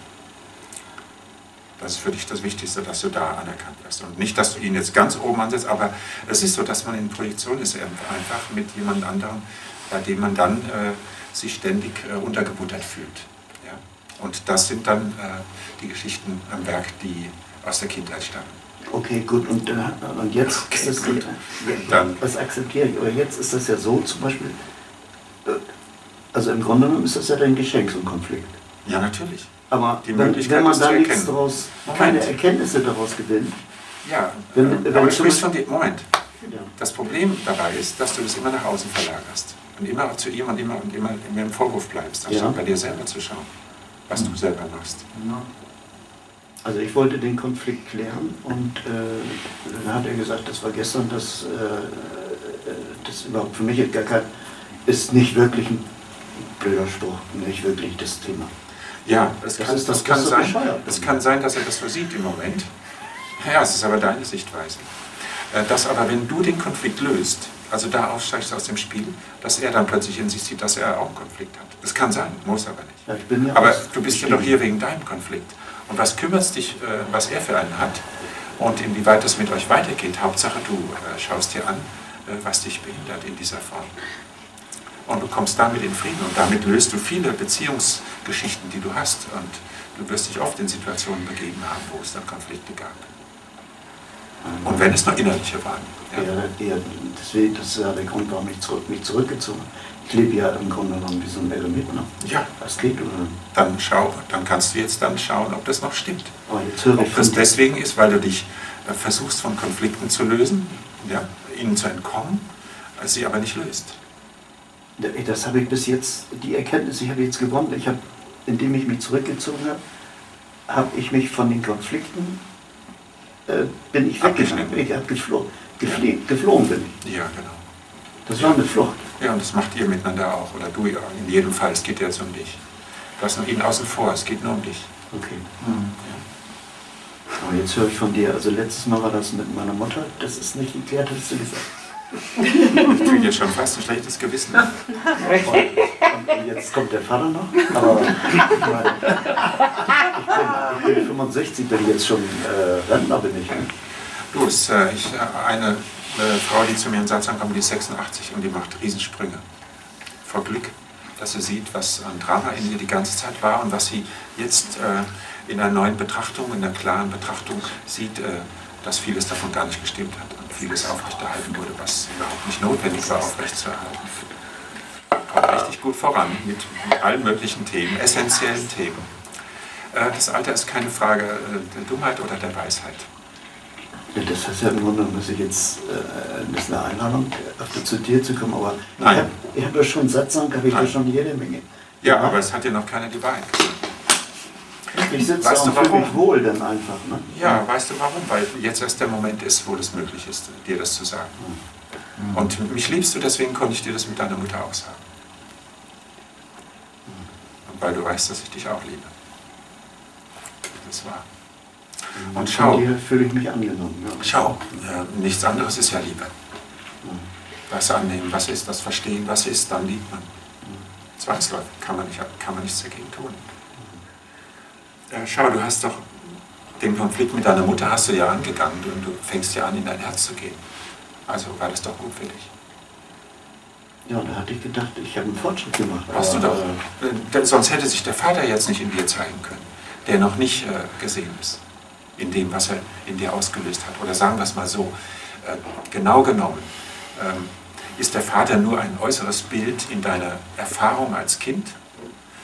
Das ist für dich das Wichtigste, dass du da anerkannt wirst. Und nicht, dass du ihn jetzt ganz oben ansetzt, aber es ist so, dass man in Projektion ist, einfach mit jemand anderem, bei dem man dann äh, sich ständig äh, untergebuttert fühlt. Und das sind dann äh, die Geschichten am Werk, die aus der Kindheit stammen. Okay, gut. Und, äh, und jetzt Okay, ist das gut. Dann- das akzeptiere ich. Aber jetzt ist das ja so zum Beispiel. äh, Also im Grunde genommen ist das ja dein Geschenk, so ein Konflikt. Ja, natürlich. Aber Die wenn, Möglichkeit, wenn man da nichts daraus, keine Erkenntnisse daraus gewinnt, Ja, Wenn- äh, wenn aber du sprichst von dir. Moment. ja. Das Problem dabei ist, dass du das immer nach außen verlagerst. Und immer zu ihm und immer und immer, immer im Vorwurf bleibst, anstatt Ja. bei dir selber zu schauen, was du selber machst. Also ich wollte den Konflikt klären und äh, dann hat er gesagt, das war gestern, das, äh, äh, das überhaupt für mich gar kein, ist nicht wirklich ein blöder Spruch, nicht wirklich das Thema. Ja, es Das kann, ist das kann das sein. Es kann sein, dass er das so sieht im Moment. Ja, es ist aber deine Sichtweise. Äh, Dass aber, wenn du den Konflikt löst, also da aussteigst aus dem Spiel, dass er dann plötzlich in sich sieht, dass er auch einen Konflikt hat. Das kann sein, muss aber nicht. Ja, ich bin ja Aber du bist ja doch hier wegen deinem Konflikt. Und was kümmerst dich, äh, was er für einen hat und inwieweit es mit euch weitergeht? Hauptsache, du äh, schaust dir an, äh, was dich behindert in dieser Form. Und du kommst damit in Frieden und damit löst du viele Beziehungsgeschichten, die du hast. Und du wirst dich oft in Situationen begeben haben, wo es dann Konflikte gab. Und wenn es nur innerliche waren. Ja. Ja, ja, deswegen, das ist ja der Grund, warum ich zurück, mich zurückgezogen habe. Ich lebe ja im Grunde genommen wie so ein Eremit. Ne? ja, Das geht, oder? dann schau, dann kannst du jetzt dann schauen, ob das noch stimmt. Aber jetzt höre ich Ob das von deswegen ist, weil du dich äh, versuchst, von Konflikten zu lösen, ja, ihnen zu entkommen, äh, sie aber nicht löst. Das habe ich bis jetzt, die Erkenntnis, ich habe jetzt gewonnen. Ich habe, indem ich mich zurückgezogen habe, habe ich mich von den Konflikten, äh, bin ich weggegangen. Ich habe geflohen, geflie, geflohen bin. Ja, genau. Das war eine Flucht. Ja, und das macht ihr miteinander auch, oder du ja, in jedem Fall, es geht jetzt um dich. Du hast noch ihn außen vor, es geht nur um dich. Okay. Aber jetzt höre ich von dir, also letztes Mal war das mit meiner Mutter, das ist nicht geklärt, hast du gesagt. Ich kriege jetzt schon fast ein schlechtes Gewissen. Und, und jetzt kommt der Vater noch, aber ich, meine, ich, bin, ich bin 65, bin jetzt schon äh, Rentner, bin ich. Du, ist äh, ich, äh, eine äh, Frau, die zu mir in Salzburg kommt, die ist 86 und die macht Riesensprünge. Vor Glück, dass sie sieht, was an Drama in ihr die ganze Zeit war und was sie jetzt äh, in einer neuen Betrachtung, in einer klaren Betrachtung sieht, äh, dass vieles davon gar nicht gestimmt hat und vieles aufrechterhalten wurde, was überhaupt nicht notwendig war, aufrechtzuerhalten. Kommt richtig gut voran mit, mit allen möglichen Themen, essentiellen Themen. Äh, das Alter ist keine Frage der Dummheit oder der Weisheit. Ja, das heißt ja im Grunde, dass ich jetzt, äh, das ist eine Einladung, öfter zu dir zu kommen, aber Nein. ich habe hab ja schon Satzang, habe ich ja Nein. schon jede Menge. Ja, aber es hat dir noch keiner gesagt. Ich sitze Weißt da und mich wohl dann einfach. Ne? Ja, weißt du warum? Weil jetzt erst der Moment ist, wo es möglich ist, dir das zu sagen. Und mich liebst du, deswegen konnte ich dir das mit deiner Mutter auch sagen. Und weil du weißt, dass ich dich auch liebe. Das war. Und schau. Von dir fühle ich mich angenommen. Ja. Schau, ja, nichts anderes ist ja Liebe. Das annehmen, was ist, das verstehen, was ist, dann liebt man. Zwangsläufig, kann man, nicht, kann man nichts dagegen tun. Äh, schau, du hast doch den Konflikt mit deiner Mutter hast du ja angegangen und du fängst ja an, in dein Herz zu gehen. Also war das doch gut für dich. Ja, da hatte ich gedacht, ich habe einen Fortschritt gemacht. Hast du doch. Äh, denn Sonst hätte sich der Vater jetzt nicht in dir zeigen können, der noch nicht äh, gesehen ist, in dem, was er in dir ausgelöst hat. Oder sagen wir es mal so, äh, genau genommen ähm, ist der Vater nur ein äußeres Bild in deiner Erfahrung als Kind,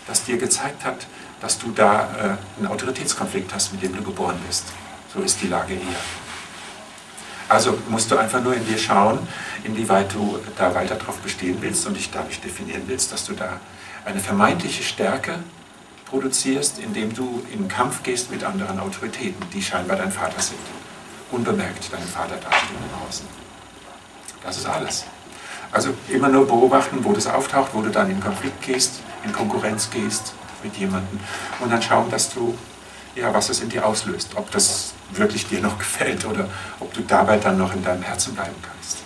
das dir gezeigt hat, dass du da äh, einen Autoritätskonflikt hast, mit dem du geboren bist. So ist die Lage eher. Also musst du einfach nur in dir schauen, inwieweit du da weiter drauf bestehen willst und dich dadurch definieren willst, dass du da eine vermeintliche Stärke produzierst, indem du in Kampf gehst mit anderen Autoritäten, die scheinbar dein Vater sind. Unbemerkt deinem Vater dastehen im Außen. Das ist alles. Also immer nur beobachten, wo das auftaucht, wo du dann in Konflikt gehst, in Konkurrenz gehst mit jemandem und dann schauen, dass du, ja, was es in dir auslöst, ob das wirklich dir noch gefällt oder ob du dabei dann noch in deinem Herzen bleiben kannst.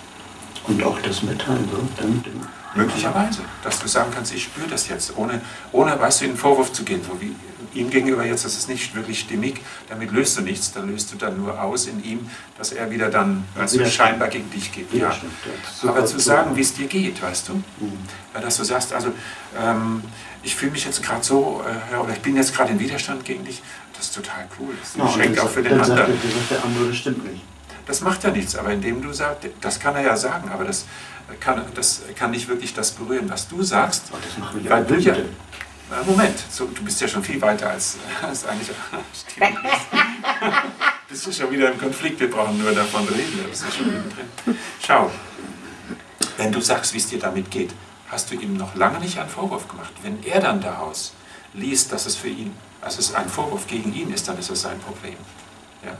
Und auch das Mitteilen so, dann, dann Möglicherweise, dass du sagen kannst, ich spüre das jetzt, ohne, ohne, weißt du, in den Vorwurf zu gehen, so wie ihm gegenüber jetzt, das ist nicht wirklich stimmig, damit löst du nichts, dann löst du dann nur aus in ihm, dass er wieder dann, weißt du, scheinbar gegen dich geht. Ja. Aber zu sagen, wie es dir geht, weißt du, Mhm. dass du sagst, also ähm, ich fühle mich jetzt gerade so, äh, oder ich bin jetzt gerade in Widerstand gegen dich, das ist total cool, das ist ein Geschenk auch für den anderen. der- dann sagt der andere, das stimmt nicht. Das macht ja nichts, aber indem du sagst, das kann er ja sagen, aber das kann, das kann nicht wirklich das berühren, was du sagst. Oh, das macht mich Weil du ja. Na, Moment, so, du bist ja schon viel weiter als, als eigentlich. Stimmt. Bist du schon wieder im Konflikt, wir brauchen nur davon reden, da bist du schon mittendrin. Schau, wenn du sagst, wie es dir damit geht, hast du ihm noch lange nicht einen Vorwurf gemacht. Wenn er dann daraus liest, dass es für ihn, dass es ein Vorwurf gegen ihn ist, dann ist es sein Problem. Ja.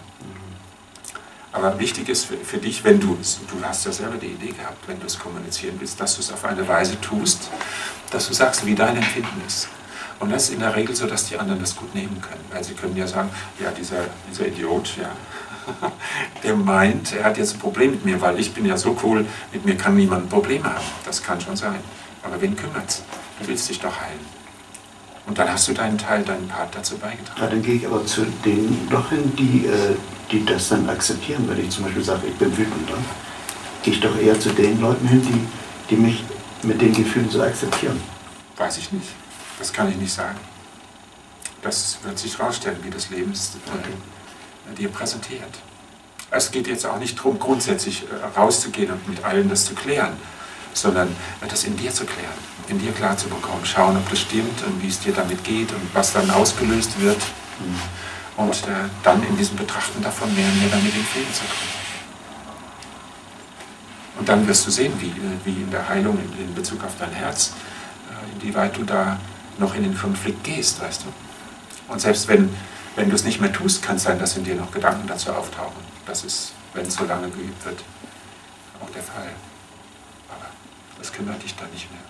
Aber wichtig ist für, für dich, wenn du es, du hast ja selber die Idee gehabt, wenn du es kommunizieren willst, dass du es auf eine Weise tust, dass du sagst, wie dein Empfinden ist. Und das ist in der Regel so, dass die anderen das gut nehmen können, weil sie können ja sagen, ja, dieser, dieser Idiot, ja, der meint, er hat jetzt ein Problem mit mir, weil ich bin ja so cool, mit mir kann niemand Probleme haben. Das kann schon sein. Aber wen kümmert's? Du willst dich doch heilen. Und dann hast du deinen Teil, deinen Part dazu Ja, beigetragen. dann gehe ich aber zu denen doch hin, die, äh, die das dann akzeptieren. Wenn ich zum Beispiel sage, ich bin wütend, dann gehe ich doch eher zu den Leuten hin, die, die mich mit den Gefühlen so akzeptieren. Weiß ich nicht. Das kann ich nicht sagen. Das wird sich herausstellen, wie das Leben äh, dir präsentiert. Es geht jetzt auch nicht darum, grundsätzlich äh, rauszugehen und mit allen das zu klären, sondern äh, das in dir zu klären, in dir klar zu bekommen, schauen, ob das stimmt und wie es dir damit geht und was dann ausgelöst wird. Und äh, dann in diesem Betrachten davon mehr und mehr damit in Frieden zu kommen. Und dann wirst du sehen, wie, äh, wie in der Heilung in, in Bezug auf dein Herz, äh, inwieweit du da noch in den Konflikt gehst, weißt du. Und selbst wenn, wenn du es nicht mehr tust, kann es sein, dass in dir noch Gedanken dazu auftauchen. Das ist, wenn es so lange geübt wird, auch der Fall. Aber das kümmert dich dann nicht mehr.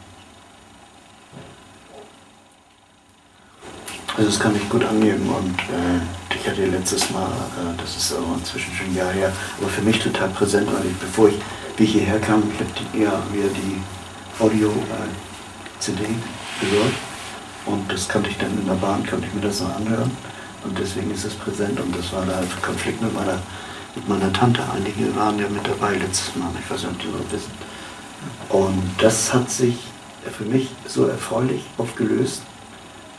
Also das kann ich gut annehmen und äh, ich hatte letztes Mal, äh, das ist aber inzwischen schon ein Jahr her, aber für mich total präsent, weil ich, bevor ich, wie ich hierher kam, ich habe die, ja, wieder die Audio-CD gehört und das konnte ich dann in der Bahn, konnte ich mir das noch anhören und deswegen ist es präsent und das war da ein Konflikt mit meiner, mit meiner Tante. Einige waren ja mit dabei letztes Mal, ich weiß nicht, ob die noch wissen. Und das hat sich für mich so erfreulich aufgelöst,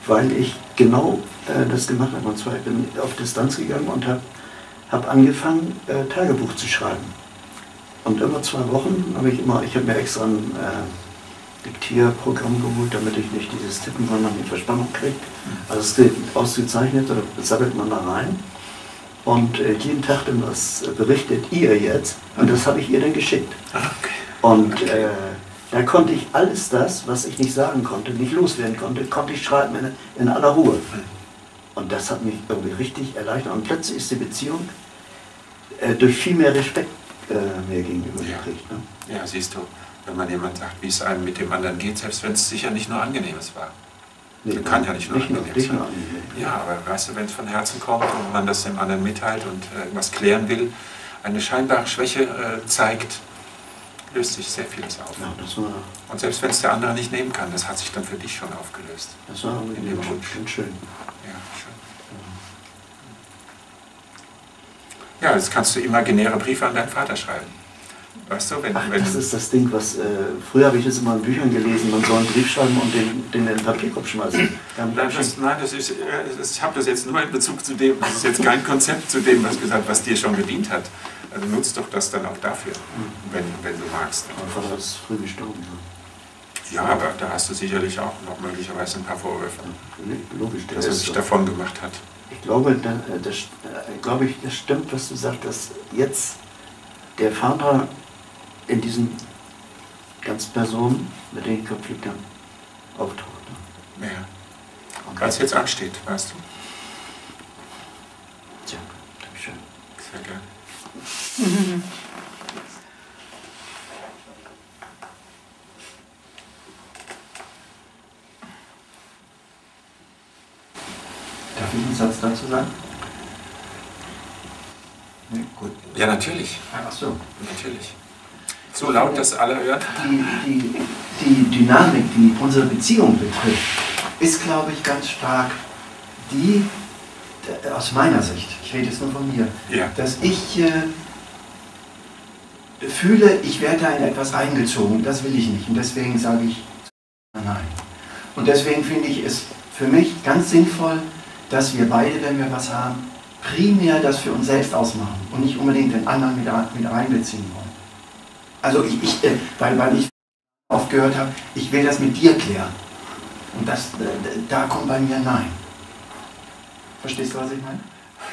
weil ich genau äh, das gemacht habe. Und zwar, ich bin auf Distanz gegangen und habe hab angefangen, äh, Tagebuch zu schreiben. Und immer zwei Wochen habe ich immer, ich habe mir extra ein äh, Diktierprogramm geholt, damit ich nicht dieses Tippen, sondern die Verspannung kriege. Also es ist ausgezeichnet, oder sammelt man da rein. Und äh, jeden Tag dann was berichtet ihr jetzt. Und das habe ich ihr dann geschickt. Und äh, da konnte ich alles das, was ich nicht sagen konnte, nicht loswerden konnte, konnte ich schreiben in, in aller Ruhe. Und das hat mich irgendwie richtig erleichtert. Und plötzlich ist die Beziehung äh, durch viel mehr Respekt äh, mir gegenüber Ja. gekriegt. Ne? Ja, siehst du, wenn man jemand sagt, wie es einem mit dem anderen geht, selbst wenn es sicher nicht nur angenehmes war. Nee, Kann ja nicht nur nicht nur, angenehm nicht sein. nur angenehm. Ja, aber weißt du, wenn es von Herzen kommt und man das dem anderen mitteilt und äh, irgendwas klären will, eine scheinbare Schwäche äh, zeigt, löst sich sehr vieles auf. Ja, Und selbst wenn es der andere nicht nehmen kann, das hat sich dann für dich schon aufgelöst. das war In dem Wunsch. schön. Ja, schön. Ja, jetzt kannst du imaginäre Briefe an deinen Vater schreiben. Weißt du, wenn, Ach, wenn das ist das Ding, was äh, früher habe ich das immer in Büchern gelesen, man soll einen Brief schreiben und den, den in den Papierkorb schmeißen. Nein, das, nein, das ist, äh, das, ich habe das jetzt nur in Bezug zu dem, das ist jetzt kein Konzept zu dem, was gesagt, was dir schon gedient hat. Also nutzt doch das dann auch dafür, wenn, wenn du magst. mein Vater ist früh gestorben. Ja, aber da hast du sicherlich auch noch möglicherweise ein paar Vorwürfe. Logisch, dass er sich davon gemacht hat. Ich glaube, äh, das, äh, glaube ich, das stimmt, was du sagst, dass jetzt der Vater in diesen ganzen Personen, mit denen ich Konflikt habe, auftaucht. ne? Ja. Weil es jetzt ansteht, weißt du. Tja, Dankeschön. Sehr gerne. Darf ich einen Satz dazu sagen? Nee, gut. Ja, natürlich. Ach so. Natürlich. So laut, dass alle hören. Die, die, die Dynamik, die unsere Beziehung betrifft, ist, glaube ich, ganz stark die, aus meiner Sicht, ich rede jetzt nur von mir, Ja. dass ich äh, fühle, ich werde da in etwas reingezogen. Das will ich nicht. Und deswegen sage ich nein. Und deswegen finde ich es für mich ganz sinnvoll, dass wir beide, wenn wir was haben, primär das für uns selbst ausmachen und nicht unbedingt den anderen mit, mit reinbeziehen wollen. Also ich, ich äh, weil, weil ich oft gehört habe, ich will das mit dir klären. Und das, äh, da kommt bei mir Nein. Verstehst du, was ich meine?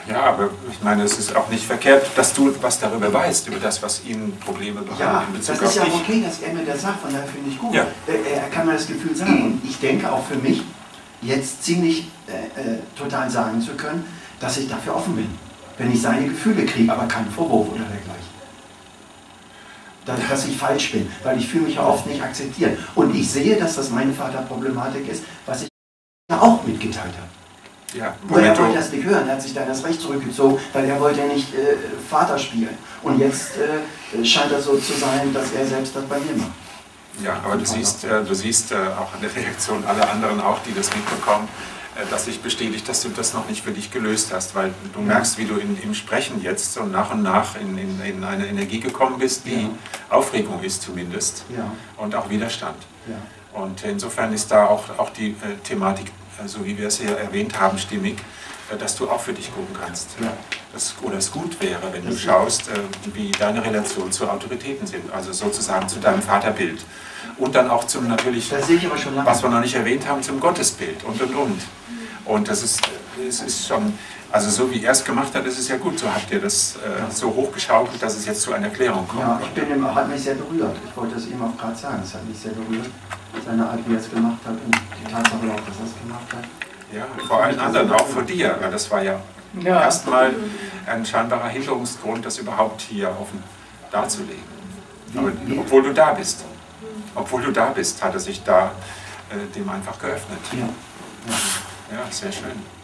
Ja, aber ich meine, es ist auch nicht verkehrt, dass du was darüber weißt, über das, was ihnen Probleme bereitet Ja, in das Bezug ist auf ja dich. okay, dass er mir das sagt, von daher finde ich gut. Ja. Er kann mir das Gefühl sagen. Und ich denke auch für mich, jetzt ziemlich äh, äh, total sagen zu können, dass ich dafür offen bin. Wenn ich seine Gefühle kriege, aber keinen Vorwurf oder dergleichen. Dass, dass ich falsch bin, weil ich fühle mich ja oft nicht akzeptiert. Und ich sehe, dass das meine Vaterproblematik ist, was ich auch mitgeteilt habe. Ja, er wollte du, das nicht hören, er hat sich dann das Recht zurückgezogen, weil er wollte ja nicht äh, Vater spielen. Und jetzt äh, scheint er so zu sein, dass er selbst das bei mir macht. ja, aber du siehst, äh, du siehst äh, auch an der Reaktion aller anderen auch, die das mitbekommen, äh, dass sich bestätigt, dass du das noch nicht für dich gelöst hast, weil du merkst, wie du in, im Sprechen jetzt so nach und nach in, in, in eine Energie gekommen bist, die Ja. Aufregung ist zumindest Ja, und auch Widerstand. ja. Und insofern ist da auch, auch die äh, Thematik, so wie wir es hier erwähnt haben, stimmig, äh, dass du auch für dich gucken kannst. Ja. Das, oder es gut wäre, wenn du Das- schaust, äh, wie deine Relationen zu Autoritäten sind, also sozusagen zu deinem Vaterbild. Und dann auch zum natürlich, was wir noch nicht erwähnt haben, zum Gottesbild und und und. Und das ist, äh, es ist schon, also so wie er es gemacht hat, ist es ja gut. So habt ihr das äh, so hochgeschaukelt, dass es jetzt zu einer Klärung kommt. Ja, ich bin ihm, hat mich sehr berührt. Ich wollte es ihm auch gerade sagen. Es hat mich sehr berührt, seine Art, wie er es gemacht hat und die Tatsache auch, dass er es gemacht hat. Ja, vor allen anderen, auch vor dir, weil das war ja, Ja. erstmal ein scheinbarer Hinderungsgrund, das überhaupt hier offen darzulegen. Aber, obwohl du da bist. Obwohl du da bist, hat er sich da äh, dem einfach geöffnet. Ja. Ja, sehr schön.